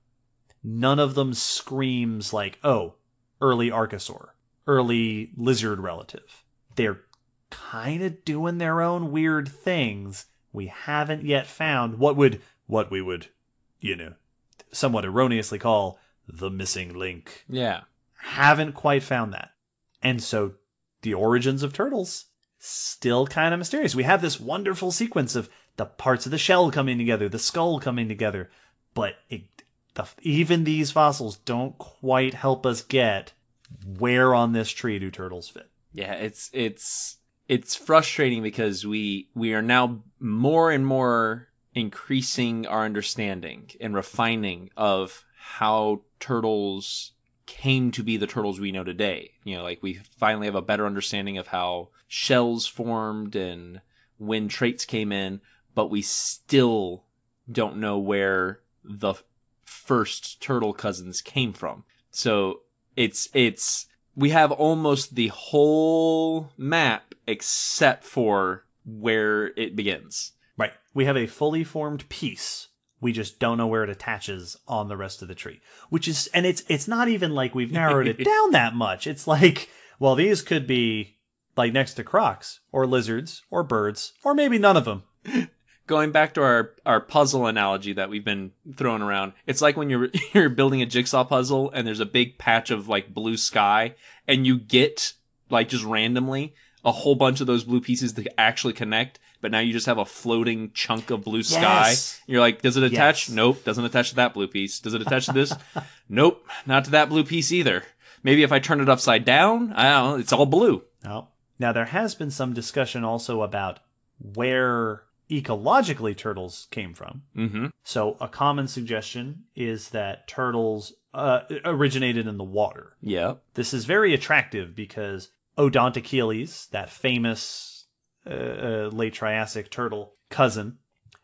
None of them screams like, "Oh, early archosaur, early lizard relative." They're kind of doing their own weird things. We haven't yet found what would what we would, you know, somewhat erroneously call the missing link. Yeah. Haven't quite found that. And so the origins of turtles still kind of mysterious. We have this wonderful sequence of the parts of the shell coming together, the skull coming together, but it, the, even these fossils don't quite help us get where on this tree do turtles fit. Yeah, it's it's it's frustrating because we we are now more and more increasing our understanding and refining of how turtles came to be the turtles we know today. You know, like we finally have a better understanding of how shells formed and when traits came in, but we still don't know where the first turtle cousins came from. So it's it's we have almost the whole map except for where it begins. Right. We have a fully formed piece. We just don't know where it attaches on the rest of the tree. Which is and it's it's not even like we've narrowed it [LAUGHS] down that much. It's like, well, these could be like next to crocs or lizards or birds or maybe none of them. [LAUGHS] Going back to our, our puzzle analogy that we've been throwing around, it's like when you're [LAUGHS] you're building a jigsaw puzzle and there's a big patch of like blue sky and you get like just randomly a whole bunch of those blue pieces to actually connect, but now you just have a floating chunk of blue sky. Yes. You're like, does it attach? Yes. Nope, doesn't attach to that blue piece. Does it attach to this? [LAUGHS] nope, not to that blue piece either. Maybe if I turn it upside down, I don't know, it's all blue. No. Now there has been some discussion also about where ecologically turtles came from. Mm-hmm. So a common suggestion is that turtles uh, originated in the water. Yeah. This is very attractive because Odontochelys, that famous uh, uh, late Triassic turtle cousin,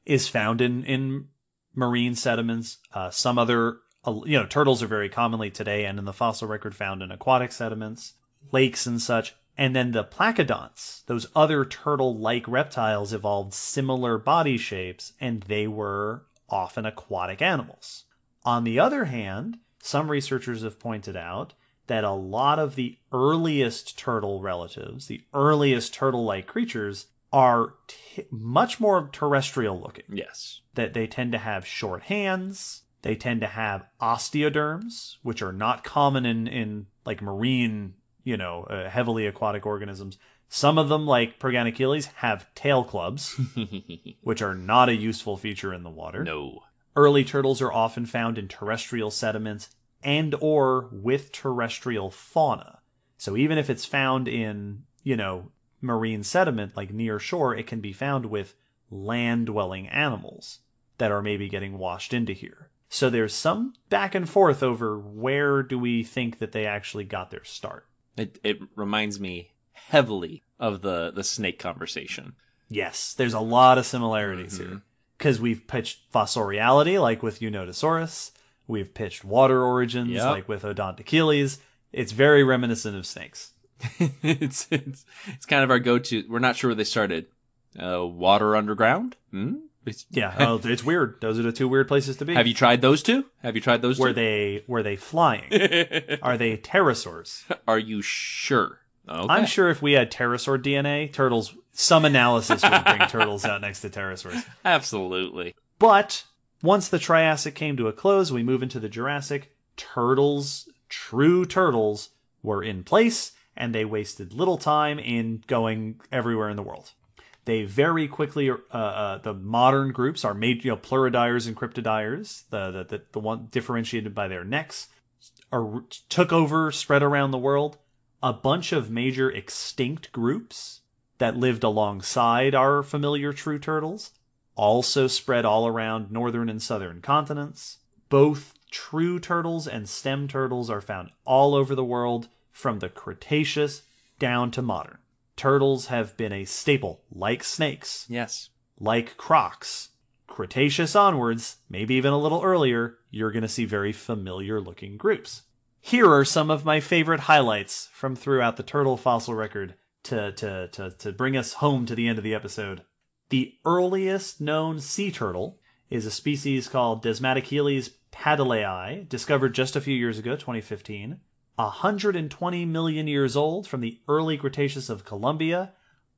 is found in in marine sediments. Uh, some other, uh, you know, turtles are very commonly today and in the fossil record found in aquatic sediments, lakes and such. And then the placodonts, those other turtle-like reptiles, evolved similar body shapes, and they were often aquatic animals. On the other hand, some researchers have pointed out that a lot of the earliest turtle relatives, the earliest turtle like creatures, are t- much more terrestrial looking. Yes. That they tend to have short hands, they tend to have osteoderms, which are not common in, in like marine, you know, uh, heavily aquatic organisms. Some of them, like Proganochelys, have tail clubs, [LAUGHS] which are not a useful feature in the water. no. Early turtles are often found in terrestrial sediments and or with terrestrial fauna. So even if it's found in, you know, marine sediment like near shore, it can be found with land-dwelling animals that are maybe getting washed into here. So there's some back and forth over where do we think that they actually got their start. It it reminds me heavily of the the snake conversation. Yes, there's a lot of similarities mm-hmm. here. Because we've pitched fossoriality, like with Eunotosaurus. We've pitched water origins, Yep. like with Odontochelys. It's very reminiscent of snakes. [LAUGHS] it's it's it's kind of our go-to. We're not sure where they started. Uh, water underground. Hmm? It's- Yeah, [LAUGHS] oh, it's weird. Those are the two weird places to be. Have you tried those two? Have you tried those Were two? they were they flying? [LAUGHS] Are they pterosaurs? Are you sure? Okay. I'm sure if we had pterosaur DNA, turtles, some analysis would bring turtles out next to pterosaurs. Absolutely. But once the Triassic came to a close, we move into the Jurassic. Turtles, true turtles, were in place, and they wasted little time in going everywhere in the world. They very quickly, uh, uh, the modern groups are made, you know, pleurodires and cryptodires, the, the, the, the one differentiated by their necks, are, took over, spread around the world. A bunch of major extinct groups that lived alongside our familiar true turtles also spread all around northern and southern continents. Both true turtles and stem turtles are found all over the world, from the Cretaceous down to modern. Turtles have been a staple, like snakes, Yes. like crocs. Cretaceous onwards, maybe even a little earlier, you're going to see very familiar looking groups. Here are some of my favorite highlights from throughout the turtle fossil record to, to, to, to bring us home to the end of the episode. The earliest known sea turtle is a species called Desmatochelys padillai, discovered just a few years ago, 2015. 120 million years old from the early Cretaceous of Colombia,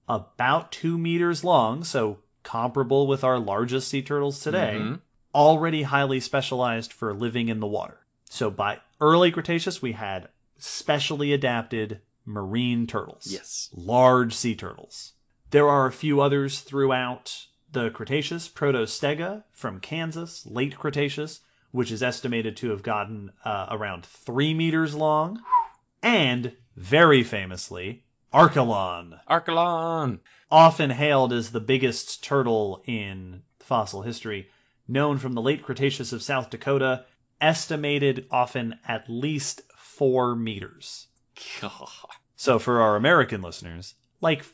about two meters long, so comparable with our largest sea turtles today, Mhm. already highly specialized for living in the water. So by early Cretaceous, we had specially adapted marine turtles Yes. large sea turtles. There are a few others throughout the Cretaceous. Protostega from Kansas, late Cretaceous, which is estimated to have gotten uh, around three meters long. And, very famously, Archelon, Archelon. often hailed as the biggest turtle in fossil history, known from the late Cretaceous of South Dakota, estimated often at least four meters. So for our American listeners, like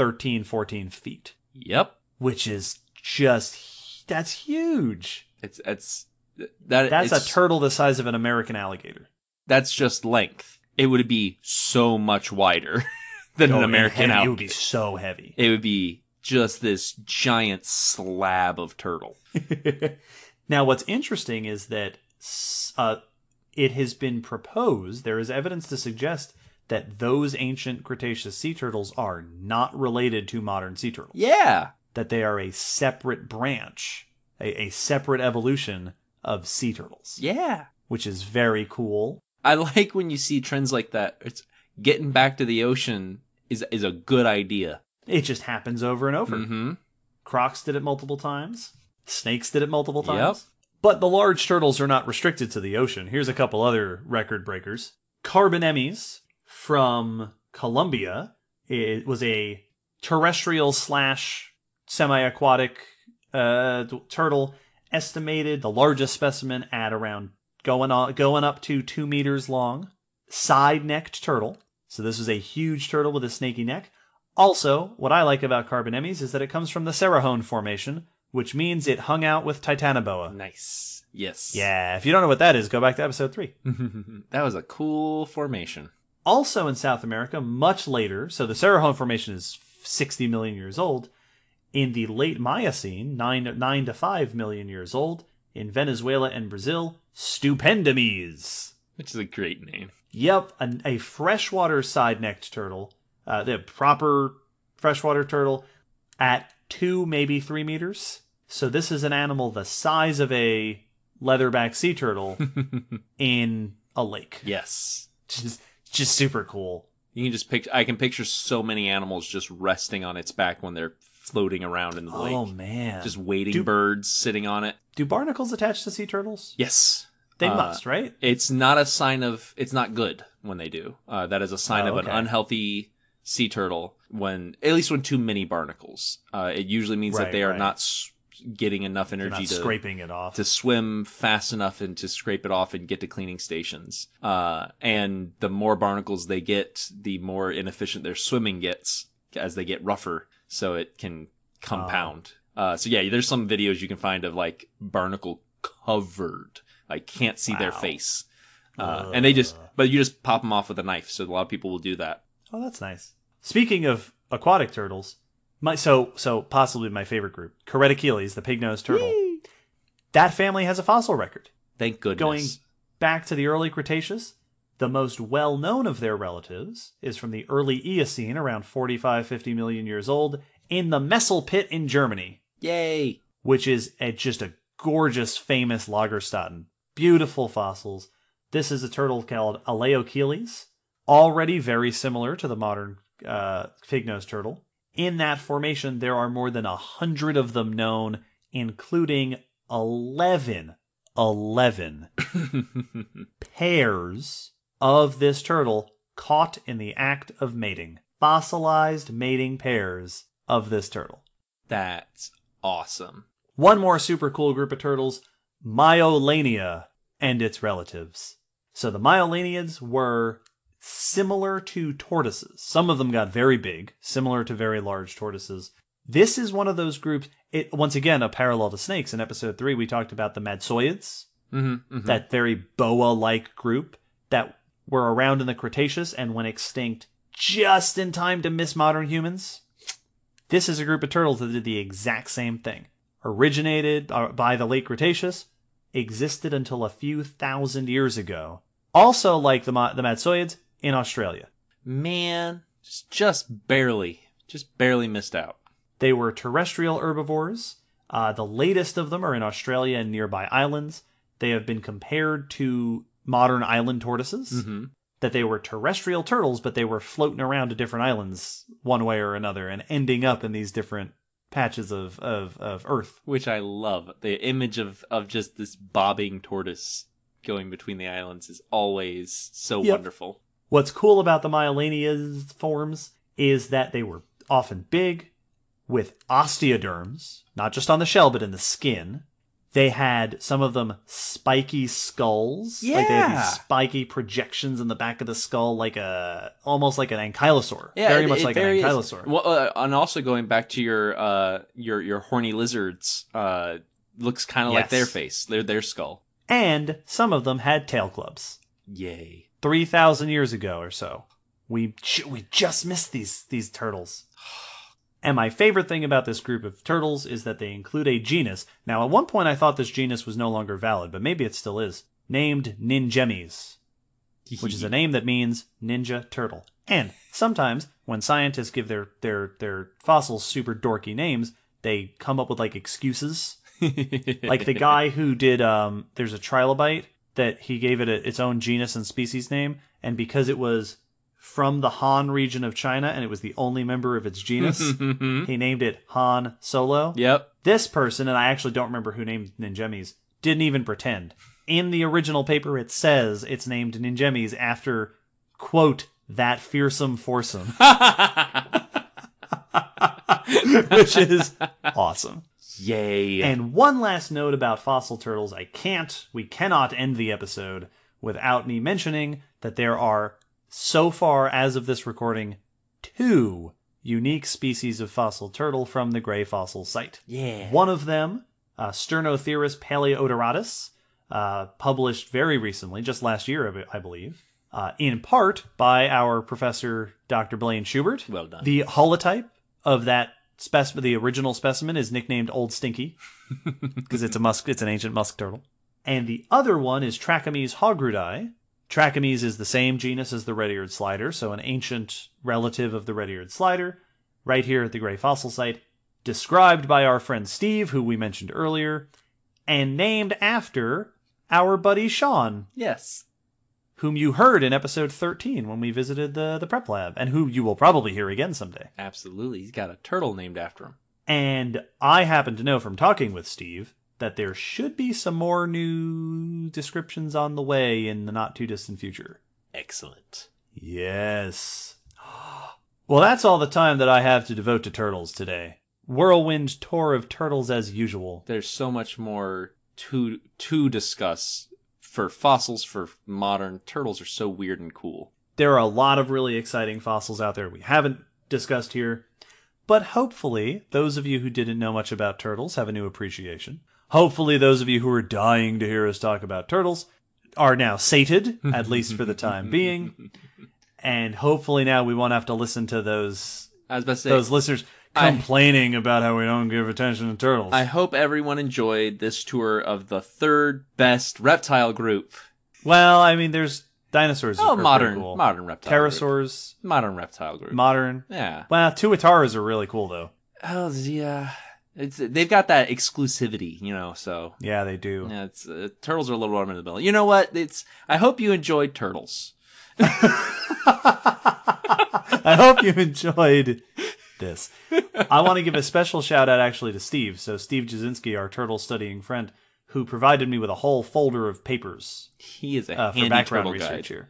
13, 14 feet, Yep. which is just, that's huge. It's it's that That's it's, a turtle the size of an American alligator. That's just length. It would be so much wider [LAUGHS] than Oh, an American heavy, It alligator. would be so heavy. It would be just this giant slab of turtle. [LAUGHS] now, what's interesting is that uh, it has been proposed, there is evidence to suggest that those ancient Cretaceous sea turtles are not related to modern sea turtles. Yeah. That they are a separate branch, a, a separate evolution of sea turtles, Yeah. which is very cool. I like when you see trends like that. It's getting back to the ocean is is a good idea. It just happens over and over. Mm-hmm. Crocs did it multiple times. Snakes did it multiple Yep. times. But the large turtles are not restricted to the ocean. Here's a couple other record breakers. Carbonemys from Colombia. It was a terrestrial slash semi-aquatic uh, turtle, estimated the largest specimen at around going on going up to two meters long. Side-necked turtle. So this was a huge turtle with a snaky neck. Also, what I like about Carbonemys is that it comes from the Cerrejón Formation, which means it hung out with Titanoboa. Nice. Yes. Yeah, if you don't know what that is, go back to episode 3. [LAUGHS] that was a cool formation. Also in South America, much later, so the Cerrejón Formation is 60 million years old. In the late Miocene, 9, 9 to 5 million years old, in Venezuela and Brazil, Stupendemys. Which is a great name. Yep, a, a freshwater side-necked turtle, uh, the proper freshwater turtle, at two, maybe three meters. So this is an animal the size of a leatherback sea turtle [LAUGHS] in a lake. Yes. Just, just super cool. You can just picture. I can picture so many animals just resting on its back when they're floating around in the lake. Oh man! Just waiting Do- birds sitting on it. Do barnacles attach to sea turtles? Yes. They Uh, must, right? It's not a sign of. It's not good when they do. Uh, that is a sign Oh, of okay. an unhealthy sea turtle. When at least when too many barnacles. Uh, it usually means Right, that they are right. not s- getting enough energy to scraping it off. to swim fast enough and to scrape it off and get to cleaning stations. Uh, and the more barnacles they get, the more inefficient their swimming gets as they get rougher, so it can compound. Uh, so yeah, there's some videos you can find of like barnacle covered, like can't see their face. Uh, and they just, but you just pop them off with a knife. So a lot of people will do that. Oh, that's nice. Speaking of aquatic turtles, my so so possibly my favorite group, Carettochelys, the pig-nosed turtle. That family has a fossil record Thank goodness. going back to the early Cretaceous. The most well-known of their relatives is from the early Eocene, around 45 50 million years old, in the Messel pit in Germany, Yay! which is a, just a gorgeous, famous Lagerstätten. Beautiful fossils. This is a turtle called Allaeochelys, already very similar to the modern uh, pig-nosed turtle. In that formation, there are more than a hundred of them known, including 11, 11 [LAUGHS] pairs of this turtle caught in the act of mating. Fossilized mating pairs of this turtle. That's awesome. One more super cool group of turtles, Meiolania and its relatives. So the Meiolaniids were similar to tortoises. Some of them got very big, similar to very large tortoises. This is one of those groups. It once again a parallel to snakes. In episode three, we talked about the Madtsoiids, Mm-hmm, that very boa-like group that were around in the Cretaceous and went extinct just in time to miss modern humans. This is a group of turtles that did the exact same thing. Originated uh, by the late Cretaceous, existed until a few thousand years ago. Also, like the the Madtsoiids in Australia, Man, just, just barely, just barely missed out. they were terrestrial herbivores. Uh, the latest of them are in Australia and nearby islands. They have been compared to modern island tortoises. Mm-hmm. that they were terrestrial turtles, but they were floating around to different islands one way or another and ending up in these different patches of, of, of Earth. Which I love. The image of, of just this bobbing tortoise going between the islands is always so Yep. wonderful. What's cool about the Meiolania forms is that they were often big, with osteoderms, not just on the shell, but in the skin. They had some of them spiky skulls. Yeah. Like they had these spiky projections in the back of the skull, like a almost like an ankylosaur. Yeah, very it- much it like very an ankylosaur. Well, uh, and also going back to your uh your your horny lizards, uh, looks kind of like their face, their their skull. And some of them had tail clubs. Yay! 3,000 years ago or so. We we just missed these these turtles. And my favorite thing about this group of turtles is that they include a genus. Now, at one point, I thought this genus was no longer valid, but maybe it still is. Named Ninjemys, [LAUGHS] which is a name that means ninja turtle. And sometimes, when scientists give their their their fossils super dorky names, they come up with like excuses [LAUGHS] like the guy who did um there's a trilobite that he gave it a, its own genus and species name and because it was from the han region of china and it was the only member of its genus [LAUGHS] he named it han solo. Yep. this person and i actually don't remember who named Ninjemys didn't even pretend. In the original paper it says it's named Ninjemys after quote that fearsome foursome. [LAUGHS] [LAUGHS] Which is awesome Yay! and one last note about fossil turtles. I can't, we cannot end the episode without me mentioning that there are, so far as of this recording, two unique species of fossil turtle from the Gray Fossil Site. yeah. One of them, uh, Sternotherus paleodoratus, uh, published very recently, just last year, I believe, uh, in part by our professor, Dr. Blaine Schubert. Well done. The holotype of that specimen, the original specimen, is nicknamed Old Stinky [LAUGHS] because it's a musk, it's an ancient musk turtle. And the other one is Trachemys haugrudi, Trachemys is the same genus as the red-eared slider, so an ancient relative of the red-eared slider, right here at the Gray Fossil Site, described by our friend Steve, who we mentioned earlier, and named after our buddy Sean, Yes. Whom you heard in episode 13 when we visited the, the prep lab, and who you will probably hear again someday. Absolutely. He's got a turtle named after him. And I happen to know from talking with Steve that there should be some more new descriptions on the way in the not too distant future. Excellent. Yes. [GASPS] Well, that's all the time that I have to devote to turtles today. Whirlwind tour of turtles as usual. There's so much more to to discuss for fossils for modern turtles are so weird and cool. There are a lot of really exciting fossils out there we haven't discussed here, but hopefully, those of you who didn't know much about turtles have a new appreciation. Hopefully, those of you who are dying to hear us talk about turtles are now sated, at least for the time [LAUGHS] being. And hopefully, now we won't have to listen to those I was about to say those listeners I- complaining about how we don't give attention to turtles. I hope everyone enjoyed this tour of the third best reptile group. well, I mean, there's dinosaurs. Oh, modern cool. modern reptile group. pterosaurs, Modern reptile group. modern. yeah. Well, tuataras are really cool though. Oh yeah. It's they've got that exclusivity, you know. So Yeah, they do. yeah, it's uh, turtles are a little run of the mill. You know what? It's I hope you enjoyed turtles. [LAUGHS] I hope you enjoyed this. I want to give a special shout out actually to Steve. So Steve Jasinski, our turtle studying friend, who provided me with a whole folder of papers He is a uh, for handy background turtle research guide. here.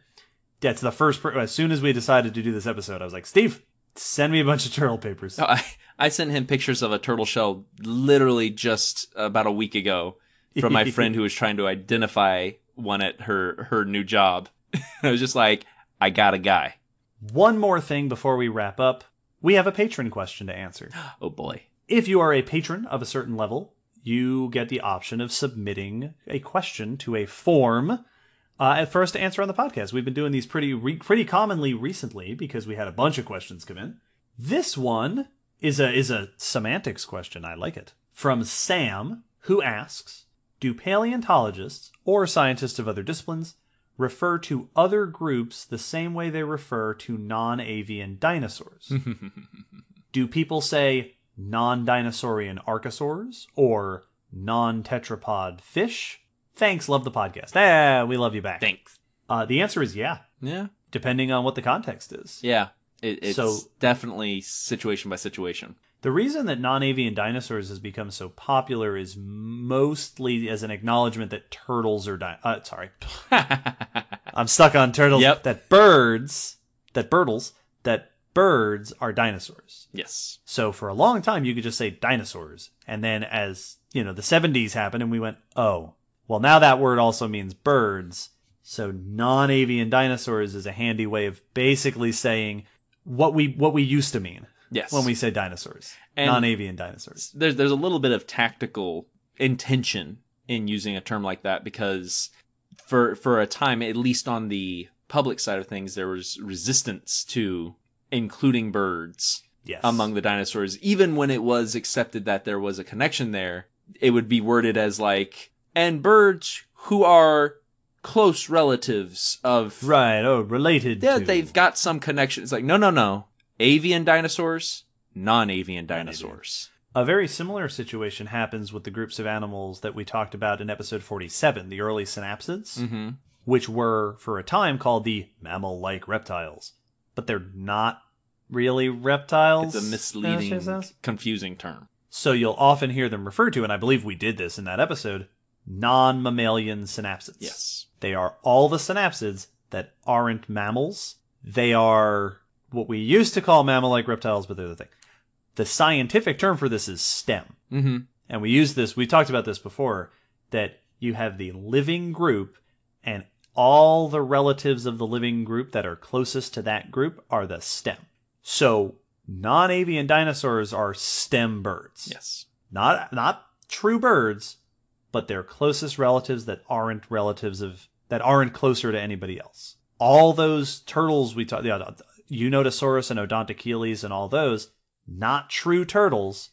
That's the first. Per- as soon as we decided to do this episode, I was like, Steve, send me a bunch of turtle papers. Oh, I, I sent him pictures of a turtle shell literally just about a week ago from my friend who was trying to identify one at her her new job. [LAUGHS] I was just like, I got a guy. One more thing before we wrap up. We have a patron question to answer. [GASPS] Oh boy. If you are a patron of a certain level, you get the option of submitting a question to a form uh, for us to answer on the podcast. We've been doing these pretty re- pretty commonly recently because we had a bunch of questions come in. This one is a is a semantics question. I like it from Sam, who asks: Do paleontologists or scientists of other disciplines refer to other groups the same way they refer to non-avian dinosaurs? [LAUGHS] do people say non-dinosaurian archosaurs or non-tetrapod fish? Thanks, love the podcast. Ah, we love you back. Thanks. Uh, the answer is yeah, Yeah. depending on what the context is. Yeah. It, it's So- definitely situation by situation. The reason that non-avian dinosaurs has become so popular is mostly as an acknowledgement that turtles are di- uh, sorry. [LAUGHS] I'm stuck on turtles. Yep. That birds, that birdles, that birds are dinosaurs. yes. So for a long time, you could just say dinosaurs. And then as, you know, the 70s happened and we went, oh, well, now that word also means birds. So non-avian dinosaurs is a handy way of basically saying what we, what we used to mean Yes. when we say dinosaurs. And- non-avian dinosaurs. there's there's a little bit of tactical intention in using a term like that because for for a time at least on the public side of things there was resistance to including birds Yes. among the dinosaurs even when it was accepted that there was a connection there it would be worded as like and birds who are close relatives of Right. Oh, related yeah to. they've got some connection it's like no no no avian dinosaurs non-avian dinosaurs A very similar situation happens with the groups of animals that we talked about in episode 47, the early synapsids. mm-hmm. which were for a time called the mammal-like reptiles, but they're not really reptiles. It's a misleading, as she says. confusing term. So you'll often hear them referred to, and I believe we did this in that episode, non-mammalian synapsids. Yes. They are all the synapsids that aren't mammals. They are what we used to call mammal-like reptiles, but they're the thing. The scientific term for this is STEM Mm-hmm. and we use this we talked about this before that you have the living group and all the relatives of the living group that are closest to that group are the stem so non-avian dinosaurs are stem birds Yes. not not true birds but they're closest relatives that aren't relatives of that aren't closer to anybody else all those turtles we talked yeah, Eunotosaurus and Odontochelys and all those not true turtles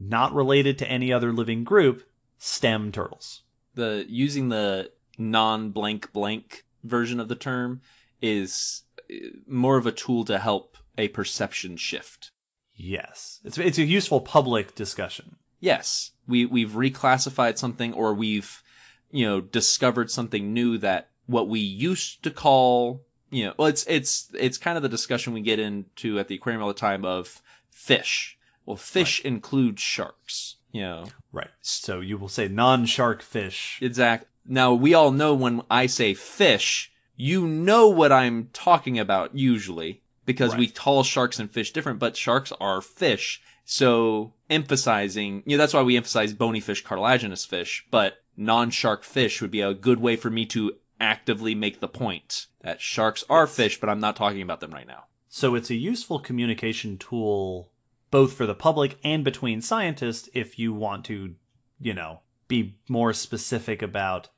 not related to any other living group stem turtles The using the non blank blank version of the term is uh, more of a tool to help a perception shift. Yes. It's it's a useful public discussion. Yes, we we've reclassified something or we've you know discovered something new that what we used to call you know well it's it's it's kind of the discussion we get into at the aquarium all the time of fish. Well, fish include sharks. You know, Right. So you will say non-shark fish. Exact. Now we all know when I say fish, you know what I'm talking about usually because we call sharks and fish different, but sharks are fish. So emphasizing, you know, that's why we emphasize bony fish, cartilaginous fish, but non-shark fish would be a good way for me to actively make the point that sharks are fish, but I'm not talking about them right now. So it's a useful communication tool both for the public and between scientists if you want to, you know, be more specific about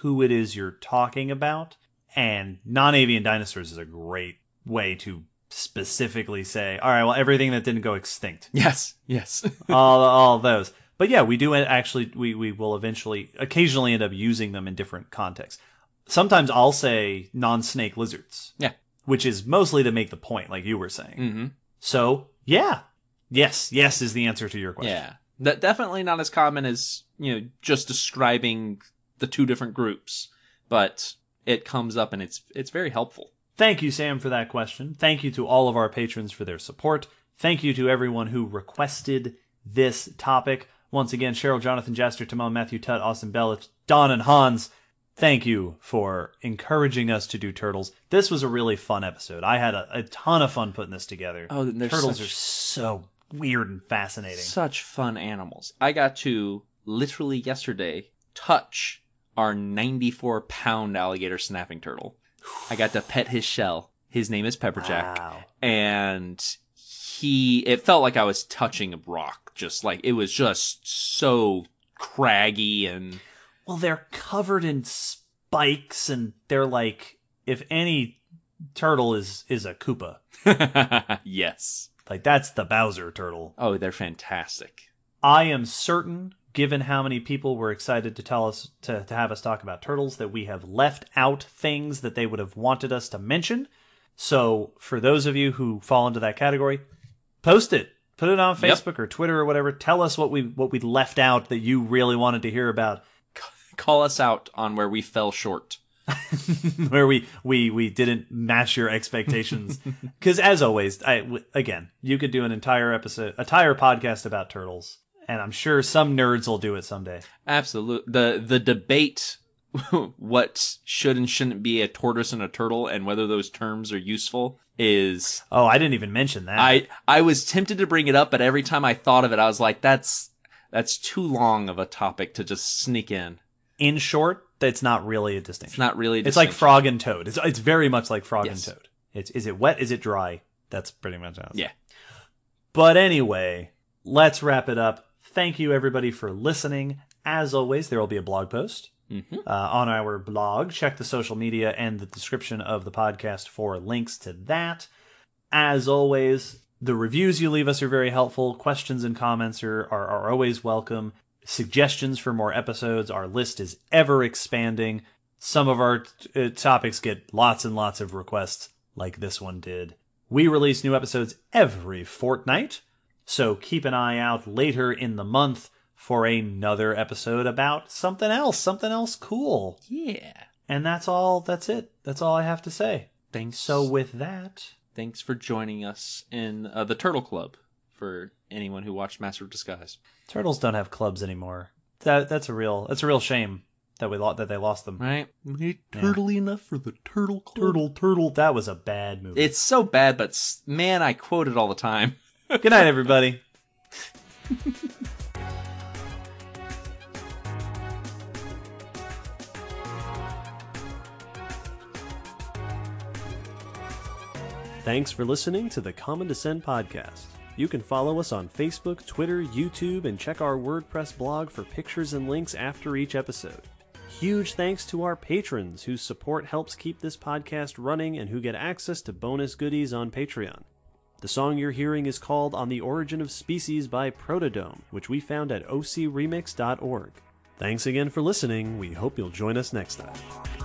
who it is you're talking about. And non-avian dinosaurs is a great way to specifically say, all right, well, everything that didn't go extinct. [LAUGHS] Yes, yes. [LAUGHS] all all those. But yeah, we do actually we we will eventually occasionally end up using them in different contexts. Sometimes I'll say non-snake lizards. Yeah. Which is mostly to make the point like you were saying. hmm So, yeah. Yes, yes is the answer to your question. Yeah. That definitely not as common as, you know, just describing the two different groups, but it comes up and it's it's very helpful. Thank you, Sam, for that question. Thank you to all of our patrons for their support. Thank you to everyone who requested this topic. Once again, Cheryl, Jonathan, Jaster, Timon, Matthew, Tut, Austin, Bellich, Don, and Hans. Thank you for encouraging us to do turtles. This was a really fun episode. I had a, a ton of fun putting this together. Oh, turtles such- are so weird and fascinating. Such fun animals. I got to literally yesterday touch our 94 pound alligator snapping turtle. I got to pet his shell. His name is Pepperjack. Wow. and he it felt like I was touching a rock just like it was just so craggy and Well, they're covered in spikes, and they're like, if any turtle is is a Koopa, [LAUGHS] yes like that's the Bowser turtle. oh they're fantastic I am certain, given how many people were excited to tell us to, to have us talk about turtles, that we have left out things that they would have wanted us to mention. So, for those of you who fall into that category, post it, put it on Yep. Facebook or Twitter or whatever. Tell us what we what we left out that you really wanted to hear about. Call us out on where we fell short. [LAUGHS] Where we we we didn't match your expectations. [LAUGHS] Because as always I w- again you could do an entire episode entire podcast about turtles and i'm sure some nerds will do it someday. Absolutely the the debate [LAUGHS] what should and shouldn't be a tortoise and a turtle and whether those terms are useful is oh i didn't even mention that. I I was tempted to bring it up, but every time I thought of it, I was like, that's that's too long of a topic to just sneak in. In short that's not really a distinction. It's not really. a it's like frog and toad it's, it's very much like frog Yes. and toad it's is it wet is it dry that's pretty much it's Yeah. But anyway, let's wrap it up. Thank you everybody for listening. As always, there will be a blog post Mhm. uh, on our blog. Check the social media and the description of the podcast for links to that. As always, the reviews you leave us are very helpful. Questions and comments are, are, are always welcome. Suggestions for more episodes. Our list is ever expanding. Some of our uh, topics get lots and lots of requests, like this one did. We release new episodes every fortnight, so keep an eye out later in the month for another episode about something else, something else cool. Yeah. And that's all, that's it. That's all I have to say. Thanks. So, with that, thanks for joining us in uh, the Turtle Club. For anyone who watched Master of Disguise, turtles don't have clubs anymore. That that's a real that's a real shame that we lo- that they lost them. right? Turtly enough for the Turtle Club. Turtle, turtle, that was a bad movie. It's so bad, but man, I quote it all the time. [LAUGHS] Good night, everybody. Thanks for listening to the Common Descent podcast. You can follow us on Facebook, Twitter, YouTube, and check our WordPress blog for pictures and links after each episode. Huge thanks to our patrons whose support helps keep this podcast running and who get access to bonus goodies on Patreon. The song you're hearing is called On the Origin of Species by Protodome, which we found at ocremix.org. Thanks again for listening. We hope you'll join us next time.